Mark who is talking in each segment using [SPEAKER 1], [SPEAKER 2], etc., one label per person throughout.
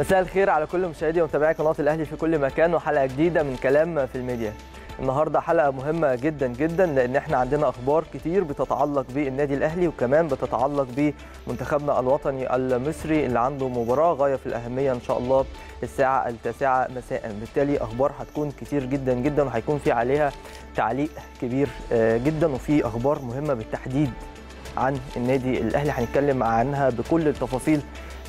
[SPEAKER 1] مساء الخير على كل مشاهدي ومتابعي قناة الأهلي في كل مكان وحلقة جديدة من كلام في الميديا. النهارده حلقة مهمة جدا جدا لأن إحنا عندنا أخبار كتير بتتعلق بالنادي الأهلي وكمان بتتعلق بمنتخبنا الوطني المصري اللي عنده مباراة غاية في الأهمية إن شاء الله الساعة التاسعة مساء. بالتالي أخبار هتكون كتير جدا جدا وهيكون في عليها تعليق كبير جدا وفي أخبار مهمة بالتحديد عن النادي الأهلي. هنتكلم عنها بكل التفاصيل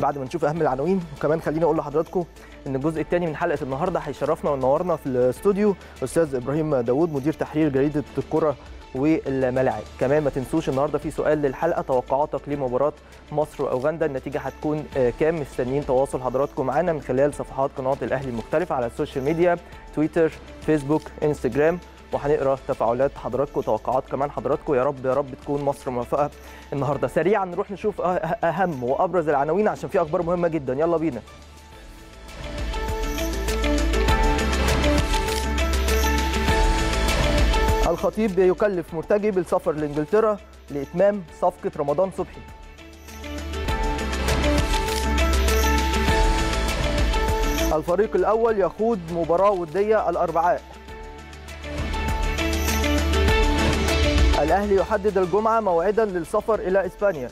[SPEAKER 1] بعد ما نشوف أهم العناوين وكمان خليني أقول لحضراتكم إن الجزء الثاني من حلقة النهارده هيشرفنا وينورنا في الاستوديو أستاذ إبراهيم داوود مدير تحرير جريدة الكرة والملاعب. كمان ما تنسوش النهارده في سؤال للحلقة توقعاتك لمباراه مصر وأوغندا النتيجة هتكون كام؟ مستنيين تواصل حضراتكم معانا من خلال صفحات قناه الأهلي المختلفة على السوشيال ميديا تويتر فيسبوك إنستجرام. وهنقرا تفاعلات حضراتكم وتوقعات كمان حضراتكم. يا رب يا رب تكون مصر موفقه النهارده. سريعا نروح نشوف أهم وأبرز العناوين عشان في أخبار مهمة جدا. يلا بينا. الخطيب يكلف مرتجي بالسفر لإنجلترا لإتمام صفقة رمضان صبحي. الفريق الأول يخوض مباراة ودية الأربعاء. الأهلي يحدد الجمعة موعدا للسفر إلى إسبانيا.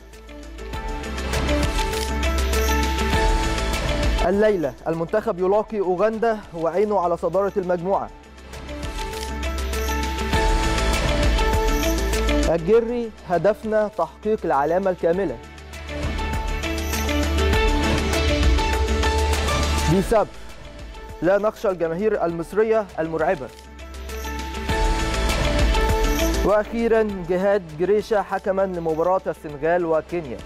[SPEAKER 1] الليلة المنتخب يلاقي أوغندا وعينه على صدارة المجموعة. الجري هدفنا تحقيق العلامة الكاملة. بسبب لا نخشى الجماهير المصرية المرعبة. وأخيرا جهاد جريشة حكما لمباراة السنغال وكينيا.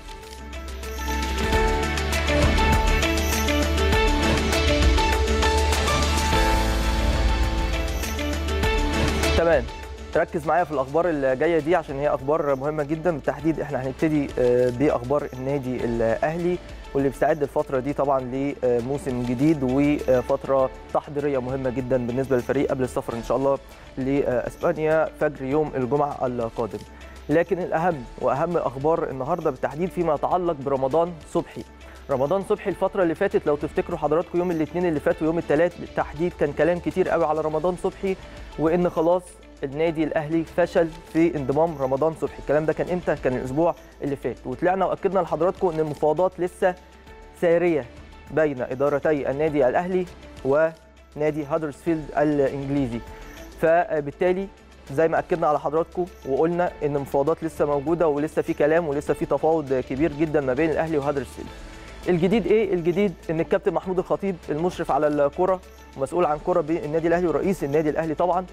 [SPEAKER 1] تمام. تركز معايا في الأخبار اللي جاية دي عشان هي أخبار مهمة جدا. بالتحديد إحنا هنبتدي بأخبار النادي الأهلي. واللي بيستعد الفترة دي طبعا لموسم جديد وفترة تحضيرية مهمة جدا بالنسبة للفريق قبل السفر إن شاء الله لإسبانيا فجر يوم الجمعة القادم. لكن الأهم وأهم أخبار النهارده بالتحديد فيما يتعلق برمضان صبحي. رمضان صبحي الفترة اللي فاتت لو تفتكروا حضراتكم يوم الاثنين اللي فات ويوم الثلاث بالتحديد كان كلام كتير قوي على رمضان صبحي وإن خلاص النادي الأهلي فشل في انضمام رمضان صبحي. الكلام ده كان إمتى؟ كان الأسبوع اللي فات. وطلعنا وأكدنا لحضراتكم إن المفاوضات لسه سارية بين إدارتي النادي الأهلي ونادي هادرسفيلد الإنجليزي. فبالتالي زي ما أكدنا على حضراتكم وقلنا إن المفاوضات لسه موجودة ولسه في كلام ولسه في تفاوض كبير جدا ما بين الأهلي وهادرسفيلد الجديد إيه؟ الجديد إن الكابتن محمود الخطيب المشرف على الكرة ومسؤول عن كرة بالنادي الأهلي ورئيس النادي الأهلي طبعا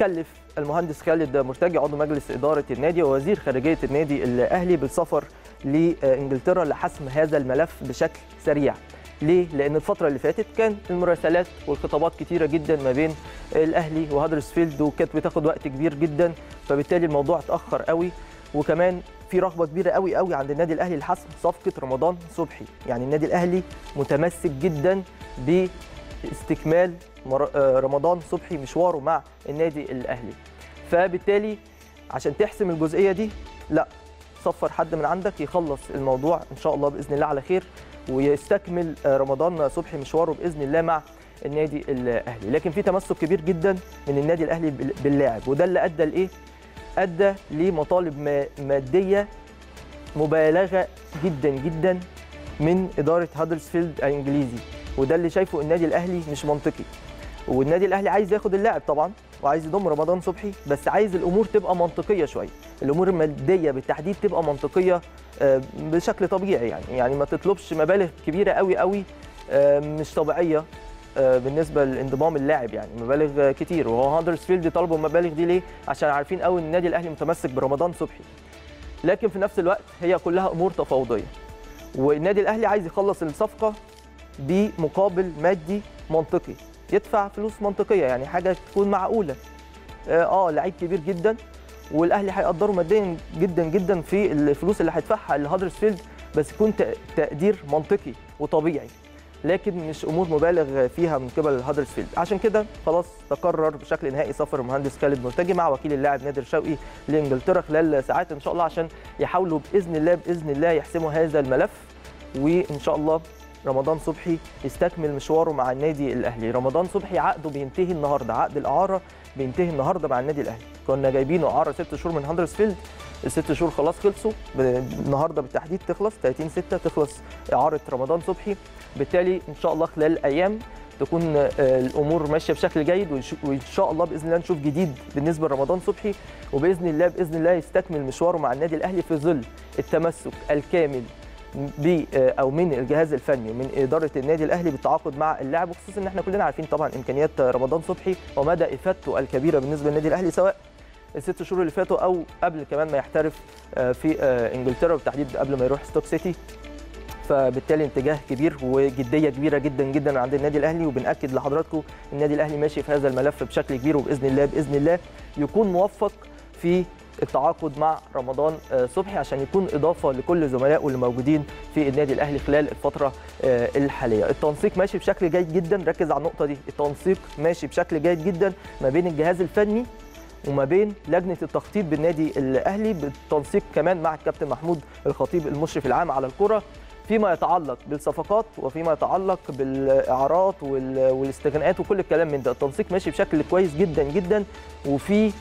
[SPEAKER 1] كلف المهندس خالد مرتجي عضو مجلس إدارة النادي ووزير خارجية النادي الأهلي بالسفر لإنجلترا لحسم هذا الملف بشكل سريع. ليه؟ لأن الفترة اللي فاتت كان المراسلات والخطابات كتيرة جدا ما بين الأهلي وهادرسفيلد وكانت بتاخد وقت كبير جدا فبالتالي الموضوع اتأخر قوي. وكمان في رغبة كبيرة قوي قوي عند النادي الأهلي لحسم صفقة رمضان صبحي. يعني النادي الأهلي متمسك جدا باستكمال رمضان صبحي مشواره مع النادي الأهلي. فبالتالي عشان تحسم الجزئية دي لا صفر حد من عندك يخلص الموضوع إن شاء الله بإذن الله على خير ويستكمل رمضان صبحي مشواره بإذن الله مع النادي الأهلي. لكن في تمسك كبير جدا من النادي الأهلي باللاعب وده اللي أدى لإيه؟ أدى لمطالب مادية مبالغة جدا جدا من إدارة هادرسفيلد الإنجليزي. وده اللي شايفه النادي الأهلي مش منطقي. والنادي الأهلي عايز ياخد اللاعب طبعا وعايز يضم رمضان صبحي بس عايز الأمور تبقى منطقية شوية. الأمور المادية بالتحديد تبقى منطقية بشكل طبيعي يعني. يعني ما تطلبش مبالغ كبيرة قوي قوي مش طبيعية بالنسبة لانضمام اللاعب يعني. مبالغ كتير وهو هاندرسفيلد طلبوا المبالغ دي ليه؟ عشان عارفين قوي إن النادي الأهلي متمسك برمضان صبحي. لكن في نفس الوقت هي كلها أمور تفاوضية. والنادي الأهلي عايز يخلص الصفقة بمقابل مادي منطقي. يدفع فلوس منطقية يعني حاجة تكون معقولة. آه لعيب كبير جدا والأهلي هيقدره ماديا جدا جدا في الفلوس اللي هيدفعها لهادرسفيلد بس يكون تقدير منطقي وطبيعي. لكن مش أمور مبالغ فيها من قبل هادرسفيلد. عشان كده خلاص تقرر بشكل نهائي سفر المهندس خالد مرتجي مع وكيل اللاعب نادر شوقي لإنجلترا خلال ساعات إن شاء الله عشان يحاولوا بإذن الله بإذن الله يحسموا هذا الملف. وإن شاء الله رمضان صبحي يستكمل مشواره مع النادي الأهلي. رمضان صبحي عقده بينتهي النهارده. عقد الأعارة بينتهي النهارده مع النادي الأهلي. كنا جايبينه أعارة ست شهور من هاندرسفيلد الست شهور خلاص خلصوا. النهارده بالتحديد تخلص. 30 6 تخلص إعارة رمضان صبحي. بالتالي إن شاء الله خلال أيام تكون الأمور ماشية بشكل جيد وإن شاء الله بإذن الله نشوف جديد بالنسبة لرمضان صبحي. وبإذن الله بإذن الله يستكمل مشواره مع النادي الأهلي في ظل التمسك الكامل أو من الجهاز الفني ومن إدارة النادي الأهلي بالتعاقد مع اللاعب وخصوصا إن إحنا كلنا عارفين طبعا إمكانيات رمضان صبحي ومدى إفادته الكبيرة بالنسبة للنادي الأهلي سواء الست شهور اللي فاتوا أو قبل كمان ما يحترف في إنجلترا بالتحديد قبل ما يروح ستوك سيتي. فبالتالي اتجاه كبير وجدية كبيرة جدا جدا عند النادي الأهلي وبنأكد لحضراتكم النادي الأهلي ماشي في هذا الملف بشكل كبير وبإذن الله بإذن الله يكون موفق في التعاقد مع رمضان صبحي عشان يكون إضافة لكل زملائه اللي موجودين في النادي الأهلي خلال الفترة الحالية. التنسيق ماشي بشكل جيد جدا. ركز على النقطة دي. التنسيق ماشي بشكل جيد جدا ما بين الجهاز الفني وما بين لجنة التخطيط بالنادي الأهلي بالتنسيق كمان مع الكابتن محمود الخطيب المشرف العام على الكرة. فيما يتعلق بالصفقات وفيما يتعلق بالإعارات والاستغناءات وكل الكلام من ده التنسيق ماشي بشكل كويس جدا جدا. وفي آه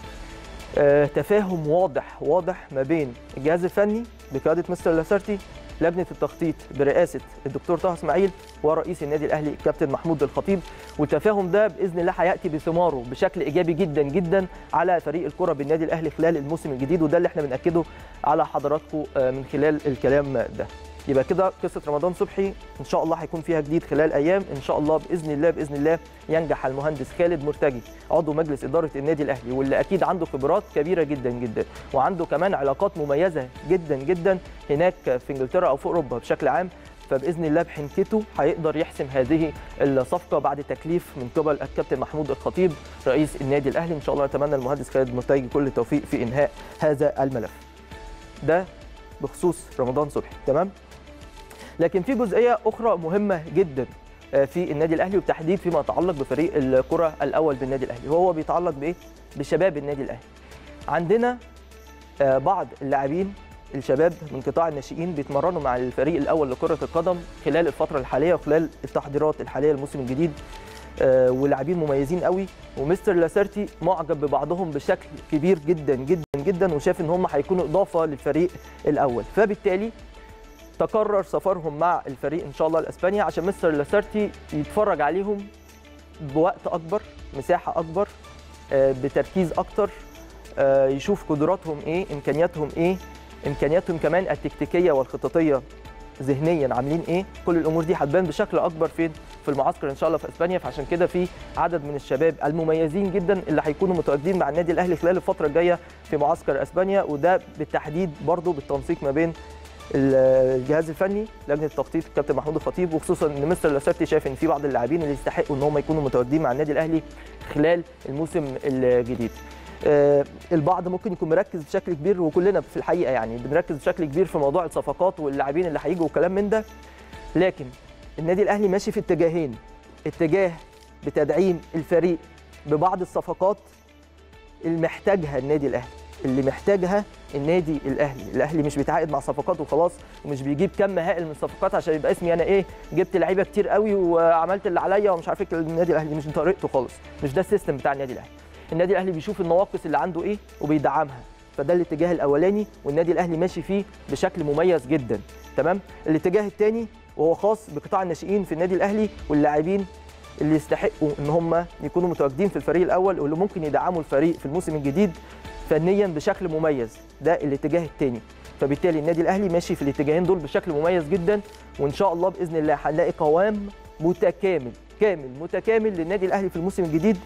[SPEAKER 1] تفاهم واضح واضح ما بين الجهاز الفني بقيادة مستر لاسارتي لجنة التخطيط برئاسة الدكتور طه إسماعيل ورئيس النادي الأهلي الكابتن محمود الخطيب. والتفاهم ده بإذن الله هيأتي بثماره بشكل إيجابي جدا جدا على فريق الكرة بالنادي الأهلي خلال الموسم الجديد وده اللي إحنا بنأكده على حضراتكم آه من خلال الكلام ده. يبقى كده قصة رمضان صبحي إن شاء الله هيكون فيها جديد خلال أيام. إن شاء الله بإذن الله بإذن الله ينجح المهندس خالد مرتجي عضو مجلس إدارة النادي الأهلي واللي أكيد عنده خبرات كبيرة جدا جدا. وعنده كمان علاقات مميزة جدا جدا هناك في إنجلترا أو في أوروبا بشكل عام. فبإذن الله بحنكته هيقدر يحسم هذه الصفقة بعد تكليف من قبل الكابتن محمود الخطيب رئيس النادي الأهلي. إن شاء الله نتمنى المهندس خالد مرتجي كل التوفيق في إنهاء هذا الملف. ده بخصوص رمضان صبحي. تمام؟ لكن في جزئية أخرى مهمة جدا في النادي الأهلي وبالتحديد فيما يتعلق بفريق الكرة الأول بالنادي الأهلي. وهو بيتعلق بإيه؟ بشباب النادي الأهلي. عندنا بعض اللاعبين الشباب من قطاع الناشئين بيتمرنوا مع الفريق الأول لكرة القدم خلال الفترة الحالية وخلال التحضيرات الحالية للموسم الجديد ولاعبين مميزين قوي. ومستر لاسارتي معجب ببعضهم بشكل كبير جدا جدا جدا وشاف إن هم هيكونوا إضافة للفريق الأول. فبالتالي تقرر سفرهم مع الفريق إن شاء الله لإسبانيا عشان مستر لاسارتي يتفرج عليهم بوقت أكبر مساحة أكبر بتركيز أكتر يشوف قدراتهم إيه إمكانياتهم إيه إمكانياتهم كمان التكتيكية والخططية ذهنيا عاملين إيه. كل الأمور دي هتبان بشكل أكبر فين؟ في المعسكر إن شاء الله في إسبانيا. فعشان كده في عدد من الشباب المميزين جدا اللي هيكونوا متواجدين مع النادي الأهلي خلال الفترة الجاية في معسكر إسبانيا. وده بالتحديد برضو بالتنسيق ما بين الجهاز الفني لجنة التخطيط الكابتن محمود الخطيب وخصوصا إن مستر لاسارتي شايف إن في بعض اللاعبين اللي يستحقوا إن هم يكونوا متواجدين مع النادي الأهلي خلال الموسم الجديد. آه البعض ممكن يكون مركز بشكل كبير وكلنا في الحقيقة يعني بنركز بشكل كبير في موضوع الصفقات واللاعبين اللي هيجوا وكلام من ده. لكن النادي الأهلي ماشي في اتجاهين. اتجاه بتدعيم الفريق ببعض الصفقات اللي محتاجها النادي الأهلي. اللي محتاجها النادي الأهلي. الأهلي مش بيتعاقد مع صفقات وخلاص ومش بيجيب كم هائل من الصفقات عشان يبقى اسمي. أنا إيه جبت لعيبة كتير قوي وعملت اللي عليا ومش عارف إيه. النادي الأهلي مش طريقته خالص. مش ده السيستم بتاع النادي الأهلي. النادي الأهلي بيشوف النواقص اللي عنده إيه وبيدعمها. فده الاتجاه الأولاني والنادي الأهلي ماشي فيه بشكل مميز جدا. تمام؟ الاتجاه الثاني وهو خاص بقطاع الناشئين في النادي الأهلي واللاعبين اللي يستحقوا إن هم يكونوا متواجدين في الفريق الأول واللي ممكن يدعموا الفريق في الموسم الجديد فنيا بشكل مميز ده الاتجاه الثاني فبالتالي النادي الأهلي ماشي في الاتجاهين دول بشكل مميز جدا وإن شاء الله بإذن الله هنلاقي قوام متكامل كامل متكامل للنادي الأهلي في الموسم الجديد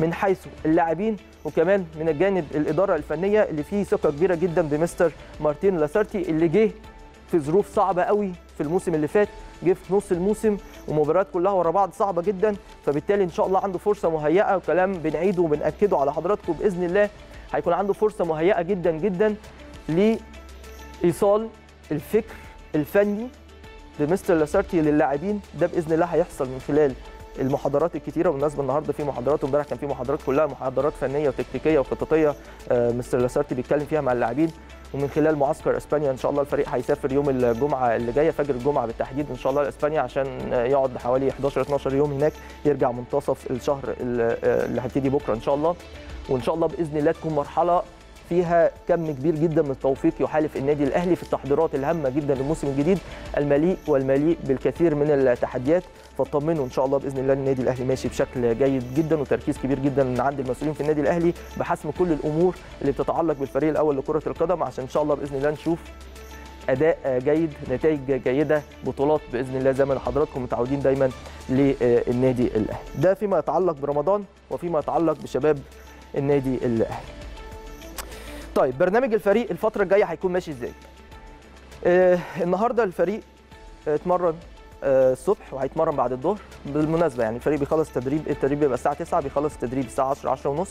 [SPEAKER 1] من حيث اللاعبين وكمان من الجانب الإدارة الفنية اللي فيه ثقة كبيرة جدا بمستر مارتين لاسارتي اللي جه في ظروف صعبة قوي في الموسم اللي فات جه في نص الموسم ومباريات كلها ورا بعض صعبة جدا. فبالتالي إن شاء الله عنده فرصة مهيئة وكلام بنعيده وبنأكده على حضراتكم بإذن الله هيكون عنده فرصة مهيئة جدا جدا لإيصال الفكر الفني لمستر لاسارتي للاعبين. ده بإذن الله هيحصل من خلال المحاضرات الكتيرة بالمناسبه النهارده في محاضرات وامبارح كان في محاضرات كلها محاضرات فنية وتكتيكية وخططيه آه، مستر لاسارتي بيتكلم فيها مع اللاعبين. ومن خلال معسكر إسبانيا إن شاء الله الفريق هيسافر يوم الجمعة اللي جاية فجر الجمعة بالتحديد إن شاء الله لإسبانيا عشان يقعد حوالي 11 12 يوم هناك يرجع منتصف الشهر ال- آه، اللي هيبتدي بكرة إن شاء الله. وإن شاء الله بإذن الله تكون مرحلة فيها كم كبير جدا من التوفيق يحالف النادي الأهلي في التحضيرات الهامة جدا للموسم الجديد المليء والمليء بالكثير من التحديات. فاطمنوا إن شاء الله بإذن الله النادي الأهلي ماشي بشكل جيد جدا وتركيز كبير جدا من عند المسؤولين في النادي الأهلي بحسم كل الأمور اللي بتتعلق بالفريق الأول لكرة القدم. عشان إن شاء الله بإذن الله نشوف أداء جيد نتائج جيدة بطولات بإذن الله زي ما حضراتكم متعودين دايما للنادي الأهلي. ده فيما يتعلق برمضان وفيما يتعلق بشباب النادي الأهلي. طيب برنامج الفريق الفترة الجاية هيكون ماشي إزاي؟ آه النهارده الفريق آه، اتمرن آه، الصبح وهيتمرن بعد الظهر. بالمناسبة يعني الفريق بيخلص تدريب التدريب بيبقى الساعة 9 بيخلص التدريب الساعة 10 10 ونص.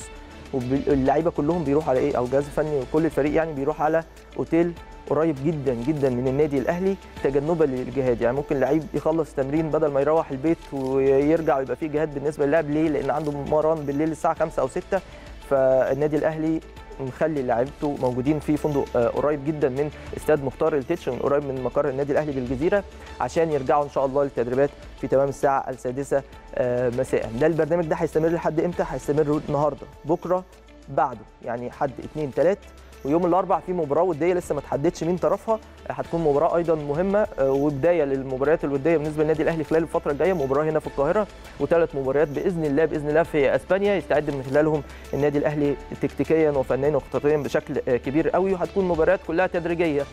[SPEAKER 1] واللعيبة كلهم بيروحوا على إيه؟ أو الجهاز الفني وكل الفريق يعني بيروح على أوتيل قريب جدا جدا من النادي الأهلي تجنبا للجهاد. يعني ممكن لعيب يخلص تمرين بدل ما يروح البيت ويرجع ويبقى فيه جهاد بالنسبة للاعب. ليه؟ لأن عنده مران بالليل الساعة 5 أو 6 فالنادي الأهلي مخلي لعيبته موجودين في فندق آه، قريب جدا من استاد مختار التتش من قريب من مقر النادي الأهلي بالجزيره عشان يرجعوا إن شاء الله للتدريبات في تمام الساعة السادسة آه، مساء. ده البرنامج ده هيستمر لحد إمتى؟ هيستمر النهارده بكرة بعده يعني حد اثنين ثلاث ويوم الأربع في مباراة ودية لسه ما تحددش مين طرفها هتكون مباراة أيضا مهمة آه، وبدايه للمباريات الودية بالنسبة للنادي الأهلي خلال الفترة الجاية مباراة هنا في القاهرة وثلاث مباريات بإذن الله بإذن الله في إسبانيا يستعد من خلالهم النادي الأهلي تكتيكيا وفنيا وخططيا بشكل آه، كبير قوي وهتكون مباريات كلها تدريجية.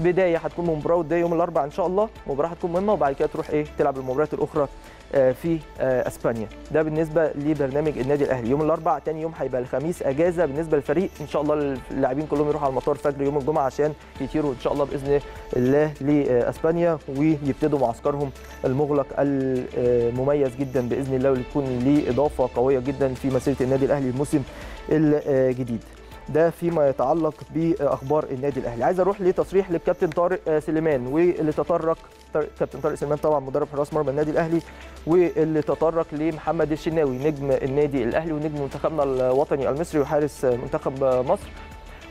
[SPEAKER 1] بداية هتكون مباراة ودية يوم الاربعاء إن شاء الله مباراة هتكون مهمة وبعد كده تروح إيه تلعب المباريات الأخرى في آه، اسبانيا. ده بالنسبة لبرنامج النادي الأهلي. يوم الاربعاء تاني يوم هيبقى الخميس. أجازة بالنسبة للفريق إن شاء الله اللاعبين كلهم يروحوا على المطار فجر يوم الجمعة عشان يطيروا إن شاء الله بإذن الله لأسبانيا ويبتدوا معسكرهم المغلق المميز جدا بإذن الله واللي تكون ليه إضافة قوية جدا في مسيرة النادي الأهلي الموسم الجديد. ده فيما يتعلق بأخبار النادي الأهلي. عايز أروح لتصريح للكابتن طارق سليمان واللي تطرق كابتن طارق سليمان طبعا مدرب حراس مرمى النادي الأهلي واللي تطرق لمحمد الشناوي نجم النادي الأهلي ونجم منتخبنا الوطني المصري وحارس منتخب مصر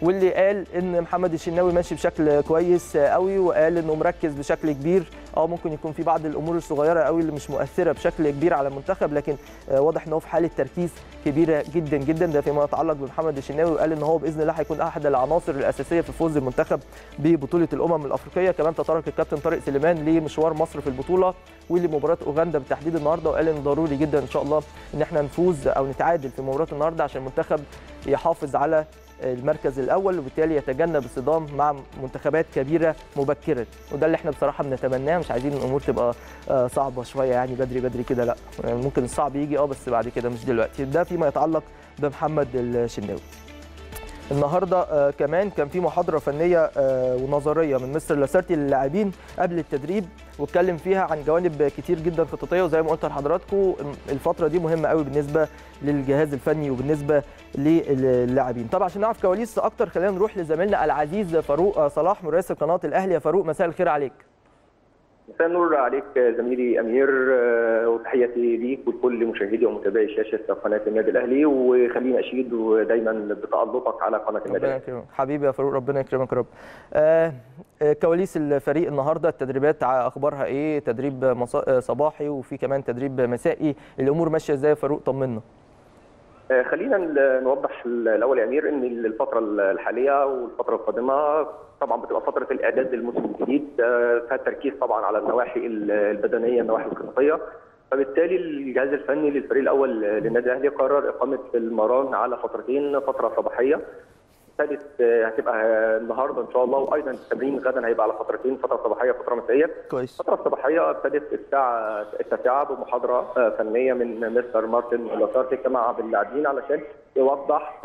[SPEAKER 1] واللي قال إن محمد الشناوي ماشي بشكل كويس قوي وقال إنه مركز بشكل كبير آه ممكن يكون في بعض الأمور الصغيره قوي اللي مش مؤثره بشكل كبير على المنتخب لكن آه، واضح ان هو في حاله تركيز كبيره جدا جدا. ده فيما يتعلق بمحمد الشناوي وقال ان هو باذن الله هيكون احد العناصر الاساسيه في فوز المنتخب ببطوله الامم الافريقيه. كمان تطرق الكابتن طارق سليمان لمشوار مصر في البطوله ولمباراه اوغندا بالتحديد النهارده وقال ان ضروري جدا ان شاء الله ان إحنا نفوز أو نتعادل في مباراه النهارده عشان المنتخب يحافظ على المركز الأول وبالتالي يتجنب الصدام مع منتخبات كبيرة مبكرا وده اللي إحنا بصراحة بنتمناه مش عايزين الأمور تبقى آه، صعبة شوية يعني بدري بدري كده لأ. ممكن الصعب يجي آه بس بعد كده مش دلوقتي. ده فيما يتعلق بمحمد الشناوي. النهارده آه، كمان كان في محاضرة فنية آه، ونظرية من مستر لاسارتي للاعبين قبل التدريب واتكلم فيها عن جوانب كتير جدا خططيه وزي ما قلت لحضراتكم الفترة دي مهمة قوي بالنسبة للجهاز الفني وبالنسبة للاعبين. طبعا عشان نعرف كواليس أكتر خلينا نروح لزميلنا العزيز فاروق آه، صلاح مراسل قناة الأهلي. يا فاروق مساء الخير عليك.
[SPEAKER 2] مساء النور عليك زميلي أمير آه، وتحياتي ليك ولكل مشاهدي ومتابعي شاشة قناة النادي الأهلي. وخليني أشيد دايما بتالقك على قناة النادي الأهلي.
[SPEAKER 1] يكرمك. حبيبي يا فاروق ربنا يكرمك يا رب. آه، آه، كواليس الفريق النهارده التدريبات أخبارها إيه؟ تدريب صباحي وفي كمان تدريب مسائي. الأمور ماشية إزاي يا فاروق؟ طمنا.
[SPEAKER 2] خلينا ن- نوضح الأول يا أمير إن الفترة الحالية والفترة القادمة طبعا بتبقى فترة الإعداد للموسم الجديد آه، فيها التركيز طبعا على النواحي ال- البدنية النواحي الخططيه فبالتالي الجهاز الفني للفريق الأول للنادي الأهلي قرر إقامة المران على فترتين فترة صباحية. ابتدت آه، هتبقى النهارده إن شاء الله وأيضا التمرين غدا هيبقى على فترتين فترة صباحية فترة مسائية.
[SPEAKER 1] كويس.
[SPEAKER 2] الفترة الصباحية ابتدت الساعة التاسعة بمحاضرة آه، فنية من مستر مارتن لاسارتي مع اللاعبين علشان يوضح